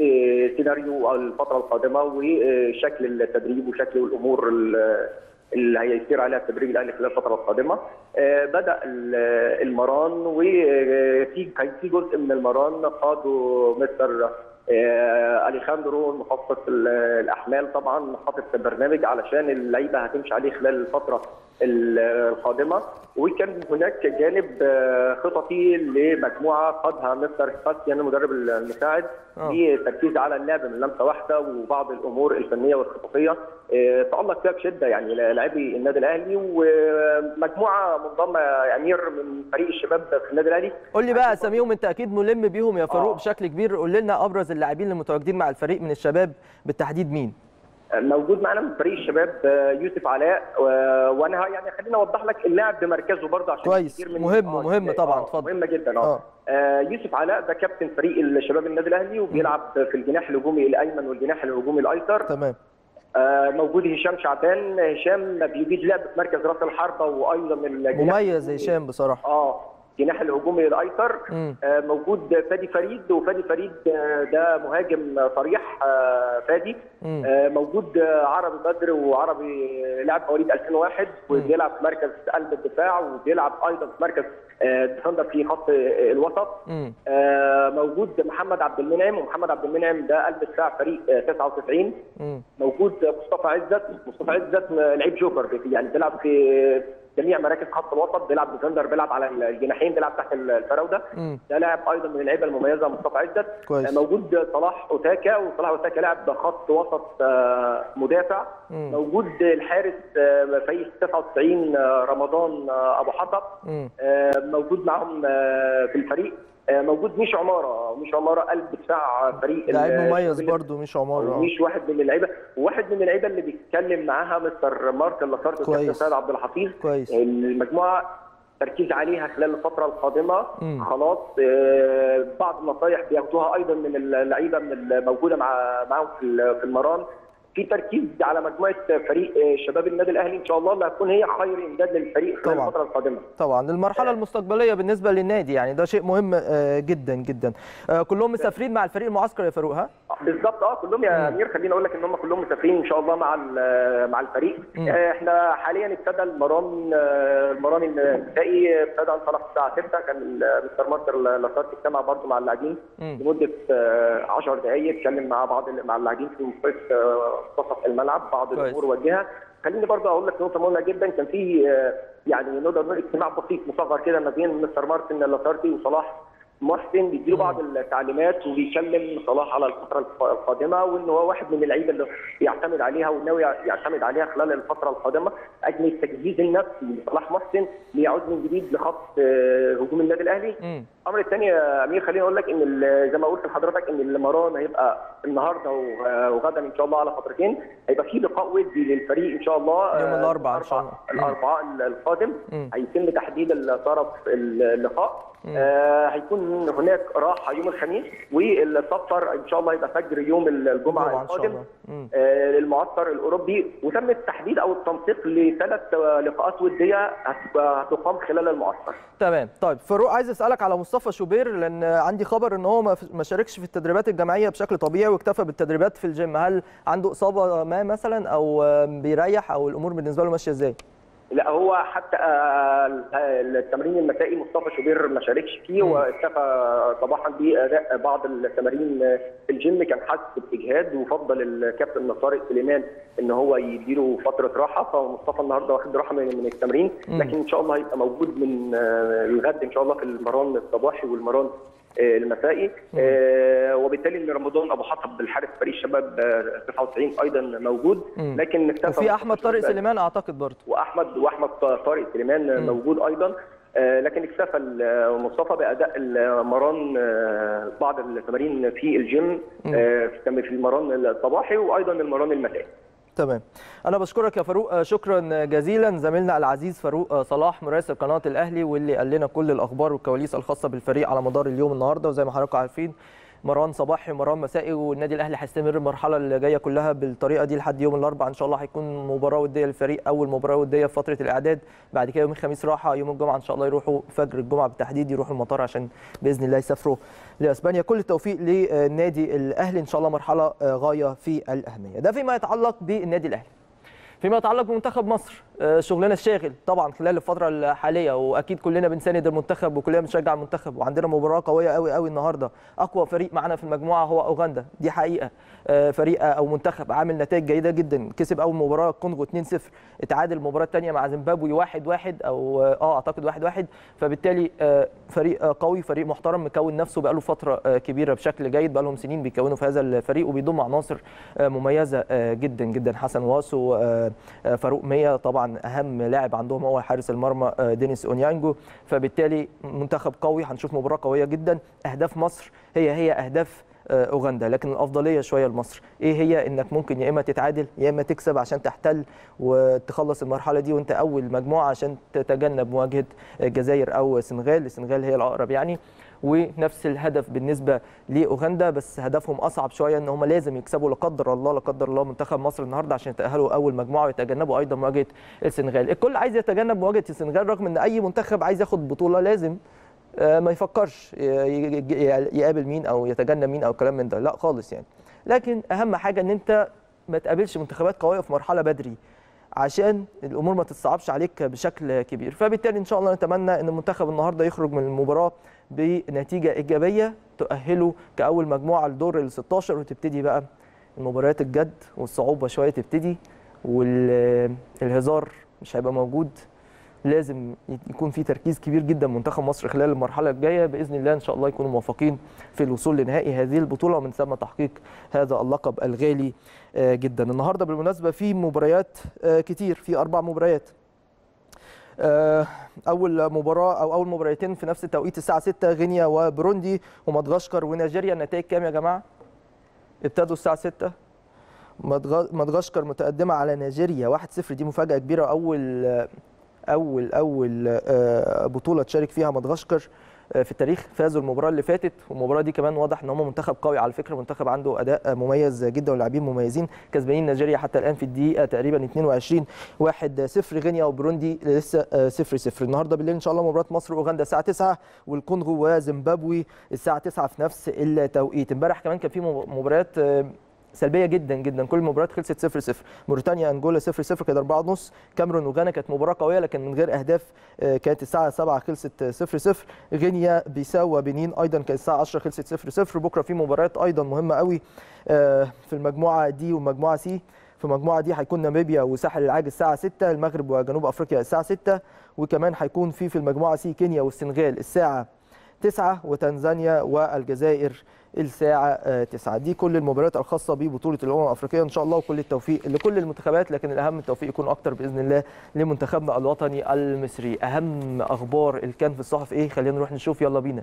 [SPEAKER 2] آه، سيناريو الفترة القادمة وشكل التدريب وشكل الأمور ال- اللي هيسير عليها التدريب الأهلي خلال الفترة القادمة. آه، بدأ ال- المران وفي كان في جزء من المران قاده مستر أليخاندرو المخصص ال- الأحمال طبعا حاطط برنامج علشان اللعيبة هتمشي عليه خلال الفترة ال- القادمة وكان هناك جانب آه، خططي لمجموعة قادها مستر سباستيان المدرب المساعد
[SPEAKER 1] آه.
[SPEAKER 2] للتركيز على اللعب من لمسة واحدة وبعض الأمور الفنية والخططية آه، تألق فيها بشدة يعني لاعبي النادي الأهلي ومجموعة منضمه يا أمير من فريق الشباب في النادي الأهلي
[SPEAKER 1] قول لي بقى اساميهم انت أكيد ملم بيهم يا فاروق
[SPEAKER 2] آه.
[SPEAKER 1] بشكل كبير قول لنا أبرز اللاعبين اللي متواجدين مع الفريق من الشباب بالتحديد مين
[SPEAKER 2] موجود معانا من فريق الشباب آه، يوسف علاء و- وأنا يعني خليني أوضح لك اللاعب بمركزه برضه عشان
[SPEAKER 1] كويس.
[SPEAKER 2] كتير من
[SPEAKER 1] مهم-
[SPEAKER 2] آه،
[SPEAKER 1] مهم طبعاً،
[SPEAKER 2] آه،
[SPEAKER 1] اتفضل.
[SPEAKER 2] مهمه جدا
[SPEAKER 1] آه.
[SPEAKER 2] آه آه، يوسف علاء ده كابتن فريق الشباب النادي الأهلي وبيلعب في الجناح الهجومي الأيمن والجناح الهجومي الأيسر
[SPEAKER 1] تمام
[SPEAKER 2] آه، موجود هشام شعبان هشام بيجيد لعب في مركز رأس الحربة وأيضا
[SPEAKER 1] مميز. هشام بصراحة
[SPEAKER 2] آه جناح الهجومي
[SPEAKER 1] الأيسر.
[SPEAKER 2] آه، موجود فادي فريد وفادي فريد آه، ده مهاجم صريح آه، فادي. موجود عربي بدر وعربي لاعب مواليد 2001 وبيلعب في مركز قلب الدفاع وبيلعب أيضا في مركز defender في خط الوسط. موجود محمد عبد المنعم ومحمد عبد المنعم ده قلب دفاع فريق آه، 99
[SPEAKER 1] مم.
[SPEAKER 2] موجود مصطفى عزت مصطفى عزت لعيب جوكر يعني بيلعب في جميع مراكز خط الوسط بيلعب defender بيلعب على الجناحين بيلعب تحت
[SPEAKER 1] الفراودة.
[SPEAKER 2] ده لاعب أيضا من اللعيبة المميزة مصطفى عزت
[SPEAKER 1] كويس.
[SPEAKER 2] آه، موجود صلاح أوتاكا وصلاح أوتاكا لاعب خط وسط آه، مدافع
[SPEAKER 1] مم.
[SPEAKER 2] موجود الحارس آه، فريق 99 آه، رمضان أبو حطب
[SPEAKER 1] مم.
[SPEAKER 2] موجود معهم آه، في الفريق موجود ميشو عمارة ميشو عمارة قلب دفاع فريق
[SPEAKER 1] لاعب
[SPEAKER 2] ال-
[SPEAKER 1] مميز برضو مش عمر آه.
[SPEAKER 2] مش واحد من اللعيبة وواحد من اللعيبة اللي بيتكلم معاها مستر مارك لاسارت
[SPEAKER 1] كويس.
[SPEAKER 2] سيد عبد الحفيظ
[SPEAKER 1] كويس.
[SPEAKER 2] المجموعة تركيز عليها خلال الفترة القادمة
[SPEAKER 1] مم.
[SPEAKER 2] خلاص آه، بعض النصائح بياخدوها أيضا من اللعيبة من الموجوده مع معاهم في المران في تركيز على مجموعة فريق آه، شباب النادي الأهلي إن شاء الله اللي هتكون هي خير إمداد للفريق خلال
[SPEAKER 1] طبعاً.
[SPEAKER 2] الفترة القادمة.
[SPEAKER 1] طبعا. المرحلة المستقبلية بالنسبة للنادي يعني ده شيء مهم آه، جدا جدا. آه، كلهم مسافرين مع الفريق المعسكر يا فاروق ها؟
[SPEAKER 2] بالظبط. آه كلهم يا أمير خليني أقول لك إن هم كلهم مسافرين إن شاء الله مع مع الفريق.
[SPEAKER 1] مم.
[SPEAKER 2] آه، إحنا حاليا ابتدى المران آه، المران النسائي ابتدى انطلق الساعة 6 كان مستر مارتر لاسارت اجتمع برضه مع اللاعبين. لمدة 10 دقائق اتكلم مع بعض مع اللاعبين في آه، منتصف الملعب بعض. الأمور وجهها. خليني برضه أقول لك نقطة مهمة جدا. كان في آه، يعني نقدر نقول اجتماع بسيط مصغر كده ما بين مستر مارتن لاسارتي وصلاح. محسن بيديله بعض التعليمات وبيكلم صلاح على الفترة الق- القادمة وإن هو واحد من اللعيبة اللي بيعتمد عليها وناوي يعتمد عليها خلال الفترة القادمة أجل التجهيز النفسي لصلاح محسن ليعود من جديد لخط آه، هجوم النادي
[SPEAKER 1] الأهلي.
[SPEAKER 2] الأمر الثاني يا أمير خليني أقول لك إن زي ما قلت لحضرتك إن المران هيبقى النهارده و- وغدا إن شاء الله على فترتين هيبقى في لقاء ودي للفريق إن شاء الله
[SPEAKER 1] يوم
[SPEAKER 2] آه،
[SPEAKER 1] الأربعاء إن شاء الله.
[SPEAKER 2] الأربعاء القادم. هيتم تحديد الطرف اللقاء. آه هيكون هناك راحة يوم الخميس والسفر إن شاء الله يبقى فجر يوم
[SPEAKER 1] الجمعة
[SPEAKER 2] القادم. آه، للمعسكر الأوروبي. وتم التحديد أو التنسيق لثلاث لقاءات ودية هت- هتقام خلال المعسكر.
[SPEAKER 1] تمام. طيب فاروق عايز أسألك على مصطفى شوبير لأن عندي خبر إن هو ما شاركش في التدريبات الجماعية بشكل طبيعي واكتفى بالتدريبات في الجيم. هل عنده إصابة ما مثلا أو بيريح أو الأمور بالنسبة له ماشية إزاي؟
[SPEAKER 2] لا هو حتى آه، التمرين المسائي مصطفى شوبير ما شاركش فيه. واكتفى صباحا بأداء بعض التمارين في الجيم كان حاسس باجهاد وفضل الكابتن طارق سليمان إن هو يديله فترة راحة فمصطفى النهارده واخد راحة من التمرين. لكن إن شاء الله هيبقى موجود من آه، الغد إن شاء الله في المران الصباحي والمران آه، المسائي آه، وبالتالي إن رمضان أبو حطب الحارس فريق الشباب آه، 99 أيضا موجود. لكن اكتفى
[SPEAKER 1] وفي أحمد طارق سليمان أعتقد برضه.
[SPEAKER 2] وأحمد وأحمد طارق سليمان. موجود أيضا. آه، لكن اكتفى مصطفى بأداء المران آه، بعض التمارين في الجيم. آه، في المران الصباحي وأيضا المران المسائي.
[SPEAKER 1] تمام. أنا بشكرك يا فاروق. آه، شكرا جزيلا. زميلنا العزيز فاروق آه، صلاح مراسل قناة الأهلي واللي قال لنا كل الأخبار والكواليس الخاصة بالفريق على مدار اليوم النهارده. وزي ما حضراتكم عارفين مران صباحي ومران مسائي والنادي الأهلي هيستمر المرحلة اللي جاية كلها بالطريقة دي لحد يوم الأربعاء. إن شاء الله هيكون مباراة ودية للفريق أول مباراة ودية في فترة الإعداد. بعد كده يوم الخميس راحة يوم الجمعة إن شاء الله يروحوا فجر الجمعة بالتحديد يروحوا المطار عشان بإذن الله يسافروا لأسبانيا. كل التوفيق للنادي الأهلي. إن شاء الله مرحلة آه، غاية في الأهمية. ده فيما يتعلق بالنادي الأهلي. فيما يتعلق بمنتخب مصر شغلنا الشاغل طبعا خلال الفترة الحالية وأكيد كلنا بنساند المنتخب وكلنا بنشجع المنتخب وعندنا مباراة قوية قوي قوي النهارده. أقوى فريق معنا في المجموعة هو أوغندا. دي حقيقة. آه، فريق أو منتخب عامل نتائج جيدة جدا. كسب أول مباراة الكونغو 2-0 اتعادل المباراة الثانية مع زيمبابوي 1-1 أو آه أعتقد 1-1 فبالتالي آه، فريق آه، قوي فريق محترم مكون نفسه بقاله فترة آه، كبيرة بشكل جيد. بقالهم سنين بيكونوا في هذا الفريق وبيضم عناصر آه، مميزة آه، جدا جدا. حسن واسو آه، آه، فاروق ميا أهم لاعب عندهم هو حارس المرمى آه، دينيس أونيانجو. فبالتالي منتخب قوي هنشوف مباراة قوية جدا. أهداف مصر هي هي أهداف آه، أوغندا لكن الأفضلية شوية لمصر. إيه هي؟ إنك ممكن يا إما تتعادل يا إما تكسب عشان تحتل وتخلص المرحلة دي وأنت أول مجموعة عشان تتجنب مواجهة الجزائر أو السنغال. السنغال هي الأقرب يعني. ونفس الهدف بالنسبة لأوغندا بس هدفهم أصعب شوية إن هم لازم يكسبوا لا قدر الله لا قدر الله منتخب مصر النهارده عشان يتأهلوا أول مجموعة ويتجنبوا أيضا مواجهة السنغال. الكل عايز يتجنب مواجهة السنغال رغم إن أي منتخب عايز ياخد بطولة لازم آه، ما يفكرش يقابل مين أو يتجنب مين أو كلام من ده. لا خالص يعني. لكن أهم حاجة إن أنت ما تقابلش منتخبات قوية في مرحلة بدري عشان الأمور ما تتصعبش عليك بشكل كبير. فبالتالي إن شاء الله نتمنى إن المنتخب النهارده يخرج من المباراة بنتيجة إيجابية تؤهله كأول مجموعة لدور ال 16 وتبتدي بقى المباريات الجد والصعوبة شوية تبتدي والهزار مش هيبقى موجود. لازم يكون في تركيز كبير جدا منتخب مصر خلال المرحلة الجاية. بإذن الله إن شاء الله يكونوا موفقين في الوصول لنهائي هذه البطولة ومن ثم تحقيق هذا اللقب الغالي آه، جدا. النهارده بالمناسبة في مباريات آه، كتير في أربع مباريات. أول مباراة أو أول مباراتين في نفس التوقيت الساعة 6 غينيا وبروندي ومدغشقر ونيجيريا. النتائج كام يا جماعة؟ ابتدوا الساعة 6 مدغ- مدغشقر متقدمة على نيجيريا 1-0 دي مفاجأة كبيرة. أول أول أول آه، بطولة تشارك فيها مدغشقر. آه، في التاريخ فازوا المباراة اللي فاتت والمباراة دي كمان واضح إن هم منتخب قوي على فكرة منتخب عنده أداء مميز جدا ولاعبين مميزين كسبانين نيجيريا حتى الآن في الدقيقة تقريبا 22 1 0 غينيا وبروندي لسه 0 0 النهارده بالليل إن شاء الله مباراة مصر وأوغندا الساعة 9 والكونغو وزيمبابوي الساعة 9 في نفس التوقيت. إمبارح كمان كان في مباريات سلبية جدا جدا. كل المباريات خلصت 0 0 موريتانيا أنجولا 0 0 كانت 4 ونص كاميرون وغانا كانت مباراة قوية لكن من غير أهداف آه، كانت الساعة 7 خلصت 0 0 غينيا بيساو وبنين أيضا كانت الساعة 10 خلصت 0 0 بكرة في مباريات أيضا مهمة قوي آه، في المجموعة دي والمجموعه سي. في المجموعه دي هيكون ناميبيا وساحل العاج الساعة 6 المغرب وجنوب أفريقيا الساعة 6 وكمان هيكون في في المجموعة سي كينيا والسنغال الساعة 9 وتنزانيا والجزائر الساعة آه، 9 دي كل المباريات الخاصة ببطولة الأمم الأفريقية. إن شاء الله وكل التوفيق لكل المنتخبات لكن الأهم التوفيق يكون أكتر بإذن الله لمنتخبنا الوطني المصري. أهم أخبار اللي كان في الصحف إيه؟ خلينا نروح نشوف. يلا بينا.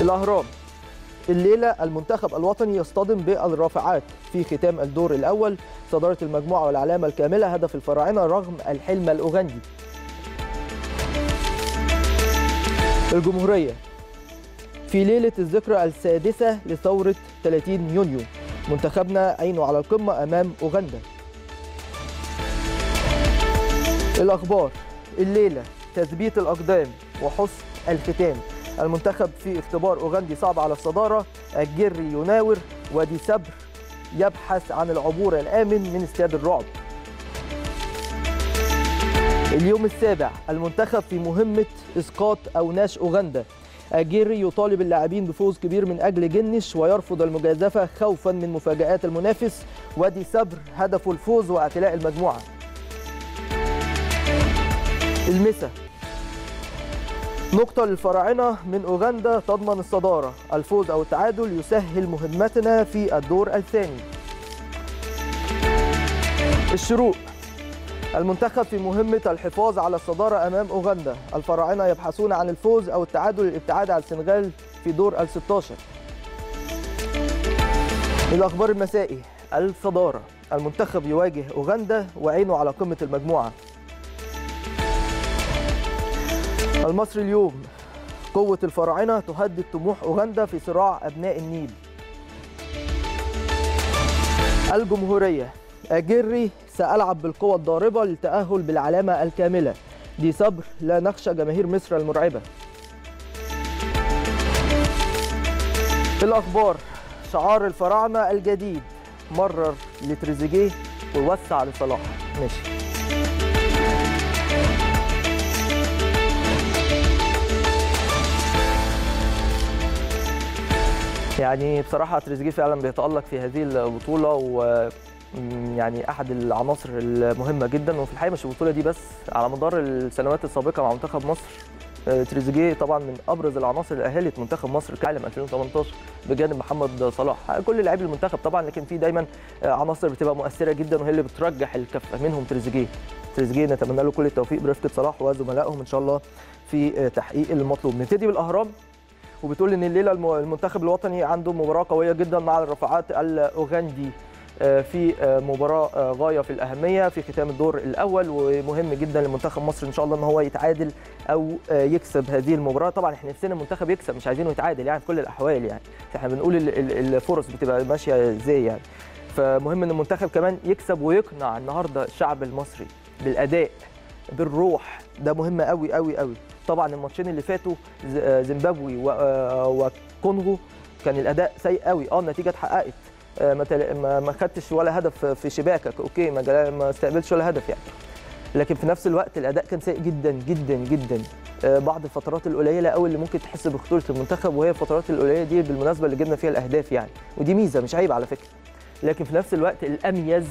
[SPEAKER 1] الأهرام. الليلة المنتخب الوطني يصطدم بالرافعات. في ختام الدور الأول صدارة المجموعة والعلامة الكاملة هدف الفراعنة رغم الحلم الأوغندي. الجمهورية في ليلة الذكرى السادسة لثورة 30 يونيو. منتخبنا عينه على القمة أمام أوغندا. الأخبار الليلة تثبيت الأقدام وحسن الختام. المنتخب في اختبار أوغندي صعب على الصدارة. الجري يناور ودي سبر يبحث عن العبور الآمن من استاد الرعب. اليوم السابع المنتخب في مهمة إسقاط أوناش أوغندا. أجيري يطالب اللاعبين بفوز كبير من أجل جنش ويرفض المجازفة خوفا من مفاجآت المنافس. ودي سبر هدفه الفوز واعتلاء المجموعة. المسا نقطة للفراعنة من أوغندا تضمن الصدارة. الفوز أو التعادل يسهل مهمتنا في الدور الثاني. الشروق. المنتخب في مهمة الحفاظ على الصدارة أمام أوغندا. الفراعنة يبحثون عن الفوز أو التعادل للابتعاد عن السنغال في دور ال 16 الأخبار المسائي الصدارة. المنتخب يواجه أوغندا وعينه على قمة المجموعة. المصري اليوم قوة الفراعنة تهدد طموح أوغندا في صراع أبناء النيل. الجمهورية. أجري سألعب بالقوة الضاربة للتأهل بالعلامة الكاملة. دي صبر لا نخشى جماهير مصر المرعبة. الأخبار شعار الفراعنة الجديد. مرر لتريزيجيه ووسع لصلاح. ماشي. يعني بصراحة تريزيجيه فعلا بيتألق في هذه البطولة و يعني أحد العناصر المهمة جدا وفي الحقيقة مش البطولة دي بس على مدار السنوات السابقة مع منتخب مصر. تريزيجيه طبعا من أبرز العناصر اللي اهلت منتخب مصر كعالم 2018 بجانب محمد صلاح. كل لاعبي المنتخب طبعا لكن في دايما عناصر بتبقى مؤثرة جدا وهي اللي بترجح الكفه منهم تريزيجيه. تريزيجيه نتمنى له كل التوفيق برفقة صلاح وزملائهم إن شاء الله في تحقيق المطلوب. نبتدي بالأهرام. وبتقول إن الليلة المنتخب الوطني عنده مباراة قوية جدا مع الرفعات الأوغندي. في مباراة غاية في الأهمية في ختام الدور الأول ومهم جدا لمنتخب مصر إن شاء الله إن هو يتعادل أو يكسب هذه المباراة. طبعا إحنا نفسنا المنتخب يكسب مش عايزينه يتعادل يعني في كل الأحوال يعني. إحنا بنقول الفرص بتبقى ماشية إزاي يعني. فمهم إن المنتخب كمان يكسب ويقنع النهارده الشعب المصري بالأداء بالروح. ده مهم قوي قوي قوي طبعا الماتشين اللي فاتوا زيمبابوي وكونغو كان الأداء سيء قوي آه النتيجة اتحققت. ما ما خدتش ولا هدف في شباكك. أوكي ما ما استقبلتش ولا هدف يعني. لكن في نفس الوقت الأداء كان سيء جدا جدا جدا. بعض الفترات القليلة قوي اللي ممكن تحس بخطورة المنتخب وهي الفترات القليلة دي بالمناسبة اللي جبنا فيها الأهداف يعني. ودي ميزة مش عيب على فكرة. لكن في نفس الوقت الاميز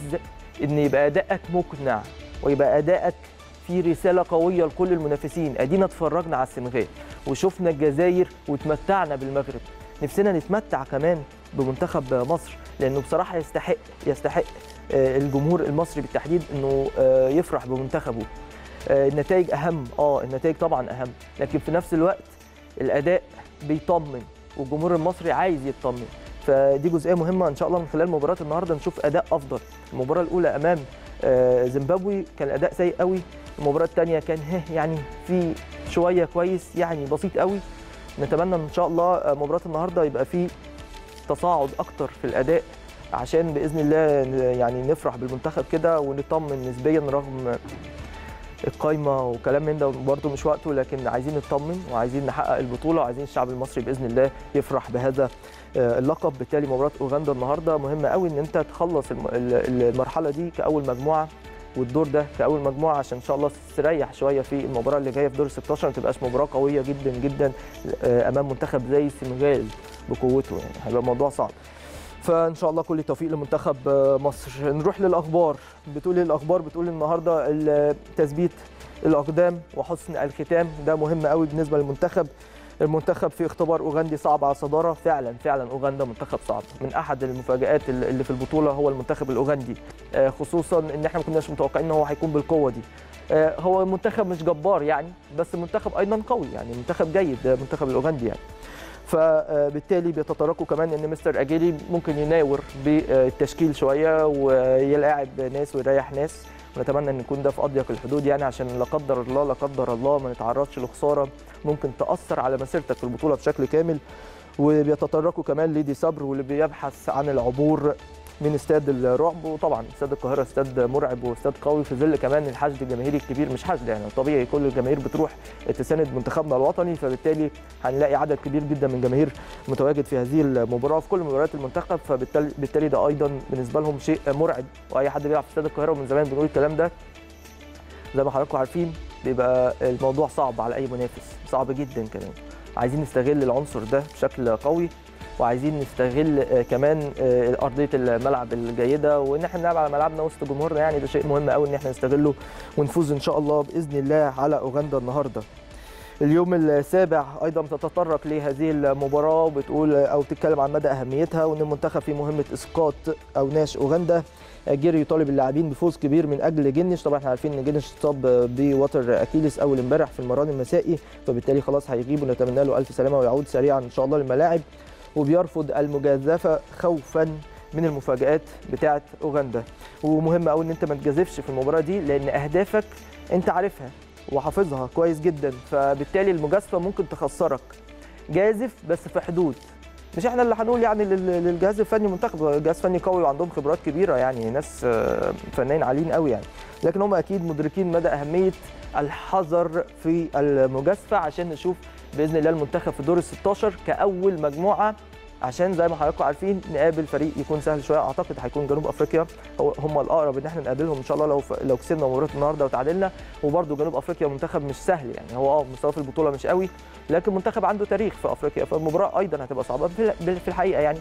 [SPEAKER 1] إن يبقى أدائك مقنع ويبقى أدائك في رسالة قوية لكل المنافسين. أدينا اتفرجنا على السنغال وشفنا الجزائر وتمتعنا بالمغرب. نفسنا نتمتع كمان بمنتخب مصر لأنه بصراحة يستحق يستحق الجمهور المصري بالتحديد إنه يفرح بمنتخبه. النتائج أهم آه النتائج طبعا أهم لكن في نفس الوقت الأداء بيطمن والجمهور المصري عايز يطمن. فدي جزئية مهمة إن شاء الله من خلال مباراة النهارده نشوف أداء أفضل. المباراة الأولى أمام زيمبابوي كان الاداء سيء قوي المباراة الثانية كان يعني في شوية كويس يعني بسيط قوي نتمنى إن شاء الله مباراة النهارده يبقى في تصاعد أكتر في الأداء عشان بإذن الله يعني نفرح بالمنتخب كده ونطمن نسبيا رغم القايمة وكلام من ده برده مش وقته لكن عايزين نطمن وعايزين نحقق البطولة وعايزين الشعب المصري بإذن الله يفرح بهذا اللقب. بالتالي مباراة أوغندا النهارده مهمة قوي إن أنت تخلص المرحلة دي كأول مجموعة والدور ده كاول مجموعة عشان إن شاء الله تستريح شوية في المباراة اللي جاية في دور 16 ما تبقاش مباراة قوية جدا جدا أمام منتخب زي السنغال بقوته يعني. هيبقى الموضوع صعب. فإن شاء الله كل التوفيق لمنتخب مصر. نروح للأخبار. بتقول الأخبار؟ بتقول النهارده تثبيت الأقدام وحسن الختام. ده مهم قوي بالنسبة للمنتخب. المنتخب في اختبار أوغندي صعب على الصداره فعلا فعلا أوغندا منتخب صعب. من أحد المفاجآت اللي في البطولة هو المنتخب الأوغندي. خصوصا إن إحنا ما كناش متوقعين إن هو هيكون بالقوة دي. هو منتخب مش جبار يعني بس منتخب أيضا قوي يعني منتخب جيد منتخب الأوغندي يعني. فبالتالي بيتطرقوا كمان إن مستر اجيلي ممكن يناور بالتشكيل شوية ويلاعب ناس ويريح ناس. ونتمنى أن يكون ده في أضيق الحدود يعني عشان لا قدر الله لا قدر الله ما نتعرضش لخسارة ممكن تأثر على مسيرتك في البطولة بشكل كامل وبيتطرقوا كمان ليدي صبر واللي بيبحث عن العبور من استاد الرعب وطبعا استاد القاهرة استاد مرعب واستاد قوي في ظل كمان الحشد الجماهيري الكبير. مش حشد يعني طبيعي كل الجماهير بتروح تساند منتخبنا الوطني فبالتالي هنلاقي عدد كبير جدا من الجماهير متواجد في هذه المباراة في كل مباريات المنتخب. فبالتالي بالتالي ده أيضا بالنسبة لهم شيء مرعب وأي حد بيلعب في استاد القاهرة ومن زمان بنقول الكلام ده زي ما حضراتكم عارفين بيبقى الموضوع صعب على أي منافس صعب جدا كمان. عايزين نستغل العنصر ده بشكل قوي. وعايزين نستغل كمان أرضية الملعب الجيدة وإن إحنا نلعب على ملعبنا وسط جمهورنا يعني ده شيء مهم قوي إن إحنا نستغله ونفوز إن شاء الله بإذن الله على أوغندا النهارده. اليوم السابع أيضا تتطرق لهذه المباراة وبتقول أو بتتكلم عن مدى أهميتها وإن المنتخب في مهمة إسقاط أو ناش أوغندا. جيري يطالب اللاعبين بفوز كبير من أجل جنش طبعا إحنا عارفين إن جنش اتصاب بوتر أكيليس أول امبارح في المران المسائي فبالتالي خلاص هيغيب ونتمنى له ألف سلامة ويعود سريعا إن شاء الله للملاعب. وبيرفض المجازفة خوفا من المفاجآت بتاعه أوغندا. ومهم قوي إن أنت ما تجازفش في المباراة دي لأن أهدافك أنت عارفها وحافظها كويس جدا. فبالتالي المجازفة ممكن تخسرك. جازف بس في حدود. مش إحنا اللي هنقول يعني للجهاز الفني المنتخب جهاز فني قوي وعندهم خبرات كبيرة يعني ناس فنانين عاليين قوي يعني. لكن هم أكيد مدركين مدى أهمية الحذر في المجازفة عشان نشوف بإذن الله المنتخب في دور ال 16 كأول مجموعة عشان زي ما حضراتكم عارفين نقابل فريق يكون سهل شوية. أعتقد هيكون جنوب أفريقيا هم الأقرب إن إحنا نقابلهم. إن شاء الله لو ف... لو كسبنا مباراة النهارده وتعادلنا وبرده جنوب أفريقيا منتخب مش سهل يعني. هو آه مستواه في البطولة مش قوي لكن منتخب عنده تاريخ في أفريقيا. فالمباراة أيضا هتبقى صعبة في الحقيقة يعني.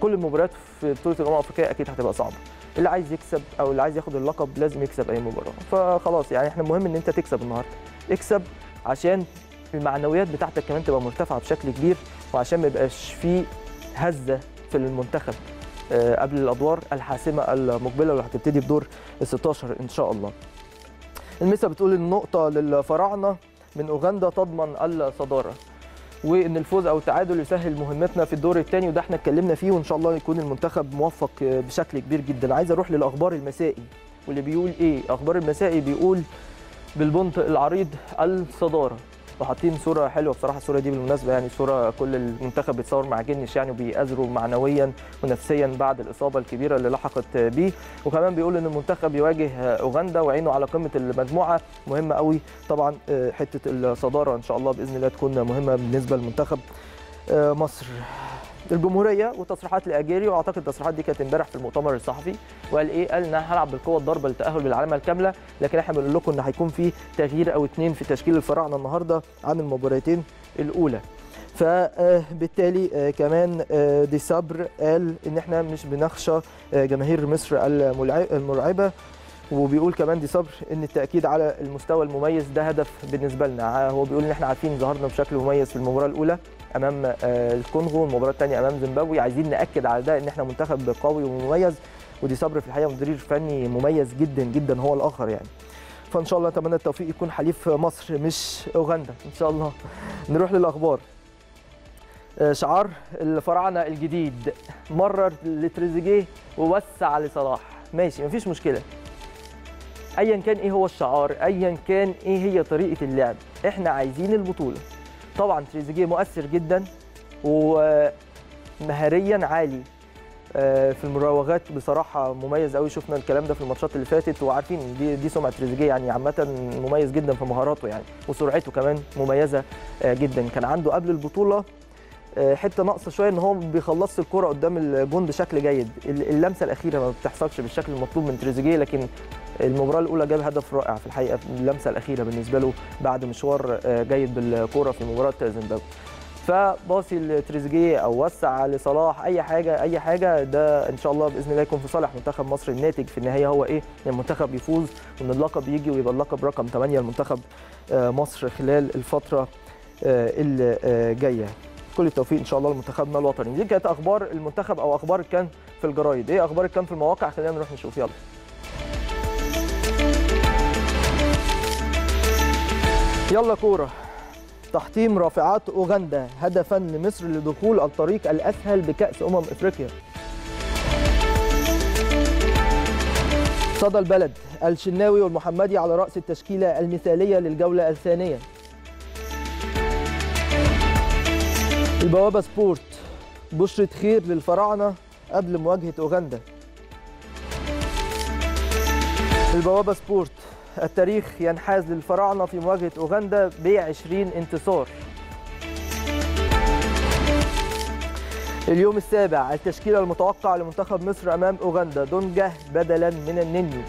[SPEAKER 1] كل المباريات في بطولة الامم الافريقيه أكيد هتبقى صعبة. اللي عايز يكسب أو اللي عايز ياخد اللقب لازم يكسب أي مباراة. فخلاص يعني إحنا المهم إن أنت تكسب النهارده. اكسب عشان المعنويات بتاعتك كمان تبقى مرتفعة بشكل كبير وعشان ما يبقاش في هزة في المنتخب آه، قبل الأدوار الحاسمة المقبلة واللي هتبتدي بدور ال 16 إن شاء الله. المسا بتقول النقطة للفراعنة من أوغندا تضمن الصدارة. وإن الفوز أو التعادل يسهل مهمتنا في الدور الثاني وده إحنا اتكلمنا فيه وإن شاء الله يكون المنتخب موفق آه، بشكل كبير جدا. عايز أروح للأخبار المسائي واللي بيقول إيه؟ أخبار المسائي بيقول بالبنط العريض الصدارة وحاطين صورة حلوة بصراحة الصورة دي بالمناسبة يعني صورة كل المنتخب بيتصور مع جنش يعني وبيأزروا معنويا ونفسيا بعد الإصابة الكبيرة اللي لحقت بيه. وكمان بيقول إن المنتخب يواجه أوغندا وعينه على قمة المجموعة. مهمة قوي طبعا آه، حتة الصدارة إن شاء الله بإذن الله تكون مهمة بالنسبة لمنتخب آه، مصر. الجمهورية وتصريحات لأجيري وأعتقد التصريحات دي كانت امبارح في المؤتمر الصحفي وقال إيه؟ قال ان أنا هلعب بالقوة الضاربة للتاهل بالعلامه الكاملة لكن إحنا بنقول لكم إن هيكون في تغيير أو اتنين في تشكيل الفراعنة النهارده عن المباراتين الأولى. فبالتالي آه، كمان آه، دي صبر قال إن إحنا مش بنخشى آه، جماهير مصر المرعبة وبيقول كمان دي صبر إن التأكيد على المستوى المميز ده هدف بالنسبة لنا هو بيقول إن إحنا عارفين ظهرنا بشكل مميز في المباراة الأولى أمام آه، الكونغو والمباراة الثانية أمام زيمبابوي. عايزين نأكد على ده إن إحنا منتخب قوي ومميز ودي صبر في الحقيقة مدير فني مميز جدا جدا هو الآخر يعني. فإن شاء الله أتمنى التوفيق يكون حليف مصر مش أوغندا. إن شاء الله. نروح للأخبار. آه، شعار الفراعنة الجديد مرر لتريزيجيه ووسع لصلاح. ماشي مفيش مشكلة. ايا كان إيه هو الشعار؟ ايا كان إيه هي طريقة اللعب؟ إحنا عايزين البطولة. طبعا تريزيجيه مؤثر جدا ومهاريا عالي آه، في المراوغات بصراحة مميز قوي شفنا الكلام ده في الماتشات اللي فاتت وعارفين دي دي سمعة تريزيجيه يعني عامة مميز جدا في مهاراته يعني وسرعته كمان مميزة آه، جدا. كان عنده قبل البطولة حتة ناقصة شوية إن هو ما بيخلصش الكره قدام الجون بشكل جيد ال- اللمسة الأخيرة ما بتحصلش بالشكل المطلوب من تريزيجيه لكن المباراة الأولى جاب هدف رائع في الحقيقة اللمسة الأخيرة بالنسبة له بعد مشوار آه، جيد بالكورة في مباراة زيمبابوي فباصي لتريزيجيه أو وسع لصلاح أي حاجة أي حاجة ده إن شاء الله بإذن الله يكون في صالح منتخب مصر الناتج في النهاية هو إيه؟ المنتخب يفوز وإن اللقب يجي ويبقى اللقب رقم 8 لمنتخب آه، مصر خلال الفترة آه، اللي آه، جاية. كل التوفيق إن شاء الله لمنتخبنا الوطني. دي كانت أخبار المنتخب أو أخبار كان في الجرايد، إيه أخبار كان في المواقع؟ خلينا نروح نشوف يلا. يلا كورة تحطيم رافعات أوغندا هدفا لمصر لدخول الطريق الأسهل بكأس أمم إفريقيا صدى البلد الشناوي والمحمدي على رأس التشكيلة المثالية للجولة الثانية البوابة سبورت. بشرة خير للفراعنة قبل مواجهة أوغندا. البوابة سبورت. التاريخ ينحاز للفراعنة في مواجهة أوغندا ب 20 انتصار. اليوم السابع التشكيله المتوقع لمنتخب مصر أمام أوغندا. دونجا بدلا من النني.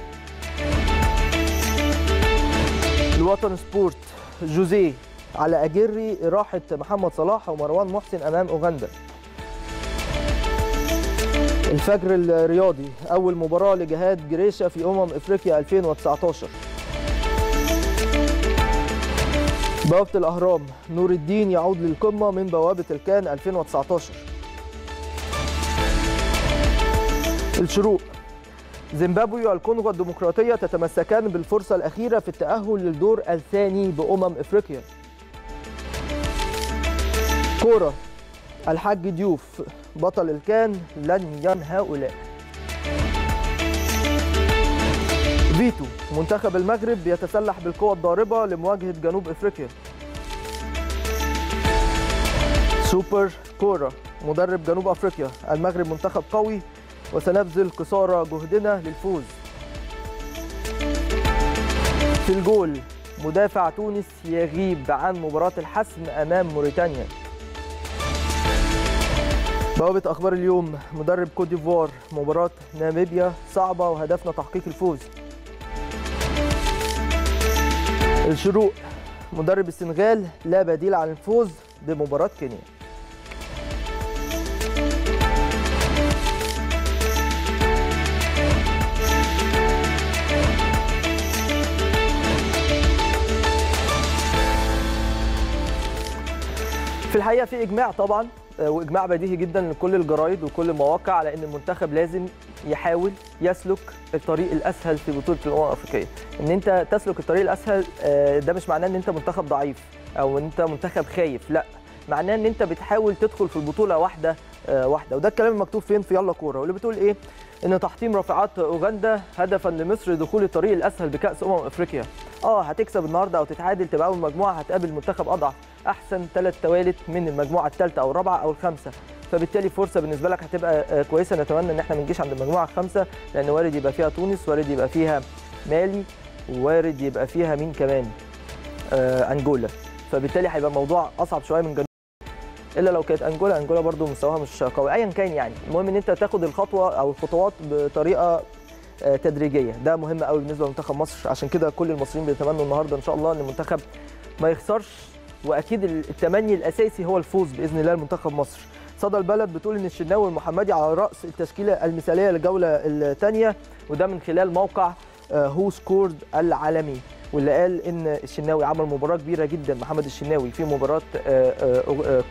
[SPEAKER 1] الوطن سبورت. جوزيه على أجري راحة محمد صلاح ومروان محسن أمام أوغندا. الفجر الرياضي أول مباراة لجهاد جريشه في أمم إفريقيا 2019 بوابة الأهرام نور الدين يعود للقمة من بوابة الكان 2019 الشروق زيمبابوي والكونغو الديمقراطية تتمسكان بالفرصة الأخيرة في التأهل للدور الثاني بأمم إفريقيا. كورة الحاج ديوف بطل الكان لن يخرج عن هؤلاء. فيتو منتخب المغرب يتسلح بالقوى الضاربة لمواجهة جنوب إفريقيا. سوبر كورة مدرب جنوب أفريقيا. المغرب منتخب قوي وسنبذل قصارى جهدنا للفوز. في الجول مدافع تونس يغيب عن مباراة الحسم أمام موريتانيا. بوابة أخبار اليوم مدرب كوت ديفوار مباراة ناميبيا صعبة وهدفنا تحقيق الفوز. الشروق مدرب السنغال لا بديل عن الفوز بمباراة كينيا. في الحقيقة في إجماع طبعا وإجماع بديهي جدا لكل الجرايد وكل المواقع على إن المنتخب لازم يحاول يسلك الطريق الأسهل في بطولة الأمم الأفريقية. إن أنت تسلك الطريق الأسهل ده مش معناه إن أنت منتخب ضعيف أو إن أنت منتخب خايف لأ معناه إن أنت بتحاول تدخل في البطولة واحدة واحدة. وده الكلام المكتوب فين؟ في يلا كورة. واللي بتقول إيه؟ إن تحطيم رافعات أوغندا هدفا لمصر دخول الطريق الأسهل بكأس أمم أفريقيا. آه هتكسب النهارده أو تتعادل تبقى اول مجموعه هتقابل منتخب أضعف أحسن ثلاث توالت من المجموعة الثالثة أو الرابعة أو الخامسة. فبالتالي فرصة بالنسبة لك هتبقى كويسة. نتمنى إن إحنا ما نجيش عند المجموعة الخامسة لأن وارد يبقى فيها تونس وارد يبقى فيها مالي وارد يبقى فيها مين كمان؟ آه أنجولا. فبالتالي هيبقى الموضوع أصعب شوية من جنوب إلا لو كانت أنجولا. أنجولا برده مستواها مش قوي ايا كان يعني. المهم إن أنت تاخد الخطوة أو الخطوات بطريقة تدريجية. ده مهم قوي بالنسبة لمنتخب مصر. عشان كده كل المصريين بيتمنوا النهارده إن شاء الله إن المنتخب ما يخسرش. وأكيد التمني الأساسي هو الفوز بإذن الله لمنتخب مصر. صدى البلد بتقول إن الشناوي المحمدي على رأس التشكيلة المثالية للجولة الثانية وده من خلال موقع هو سكورد العالمي. واللي قال إن الشناوي عمل مباراة كبيرة جدا. محمد الشناوي في مباراة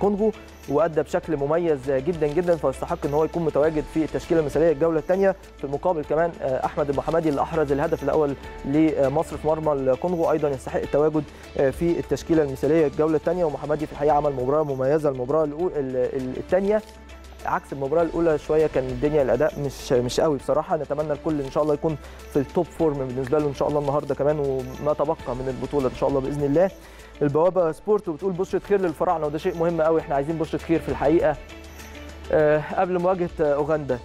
[SPEAKER 1] كونغو وأدى بشكل مميز جدا جدا فيستحق إن هو يكون متواجد في التشكيلة المثالية الجولة الثانية. في المقابل كمان أحمد المحمدي اللي أحرز الهدف الأول لمصر في مرمى الكونغو أيضا يستحق التواجد في التشكيلة المثالية الجولة الثانية. ومحمدي في الحقيقة عمل مباراة مميزة المباراة الثانية. عكس المباراة الأولى شوية كان الدنيا الأداء مش مش قوي بصراحة. نتمنى الكل إن شاء الله يكون في ال top form بالنسبة له إن شاء الله النهارده كمان وما تبقى من البطولة إن شاء الله بإذن الله. البوابة سبورت وبتقول بشره خير للفراعنة وده شيء مهم قوي. إحنا عايزين بشره خير في الحقيقة. أه قبل مواجهه أوغندا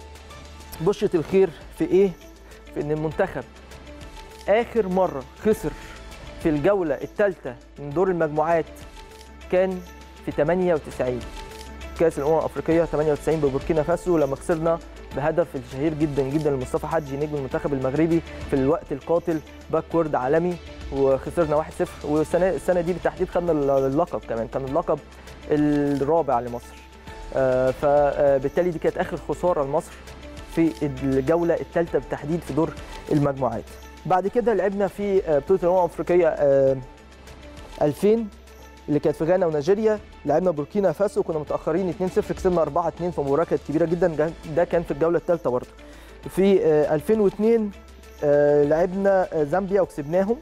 [SPEAKER 1] بشره الخير في إيه؟ في إن المنتخب آخر مرة خسر في الجولة الثالثه من دور المجموعات كان في 98 كاس الأمم الأفريقية 98 ببوركينا فاسو لما خسرنا بهدف الشهير جدا جدا لمصطفى حجي نجم المنتخب المغربي في الوقت القاتل باكورد عالمي وخسرنا 1-0 والسنة السنة دي بالتحديد خدنا اللقب كمان كان اللقب الرابع لمصر. فبالتالي دي كانت آخر خسارة لمصر في الجولة الثالثة بالتحديد في دور المجموعات. بعد كده لعبنا في بطولة الأمم الأفريقية 2000 اللي كانت في غانا ونيجيريا لعبنا بوركينا فاسو كنا متأخرين 2-0 كسبنا 4-2 في مباراة كانت كبيرة جدا ده كان في الجولة الثالثه برضه. في 2002 لعبنا زامبيا وكسبناهم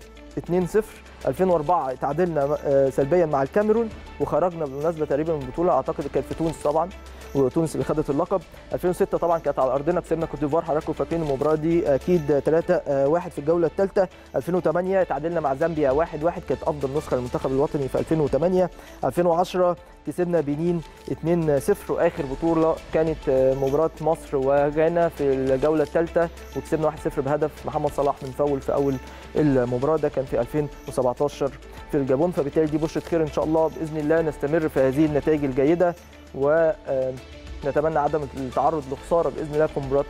[SPEAKER 1] 2-0 2004 تعادلنا سلبيا مع الكاميرون وخرجنا بالمناسبه تقريبا من البطولة أعتقد كانت في تونس طبعا. وتونس اللي خدت اللقب. 2006 طبعا كانت على أرضنا كسبنا كوت ديفوار حضراتكم فاكرين المباراة دي أكيد 3 1 في الجولة الثالثه 2008 تعادلنا مع زامبيا 1 1 كانت أفضل نسخة للمنتخب الوطني في 2008 2010 كسبنا بنين 2 0 وآخر بطولة كانت مباراة مصر وغانا في الجولة الثالثه وكسبنا 1 0 بهدف محمد صلاح من فاول في أول المباراة. ده كان في 2017 في الجابون. فبالتالي دي بشره خير إن شاء الله بإذن الله نستمر في هذه النتائج الجيدة. ونتمنى عدم التعرض لخسارة بإذن الله في مباراة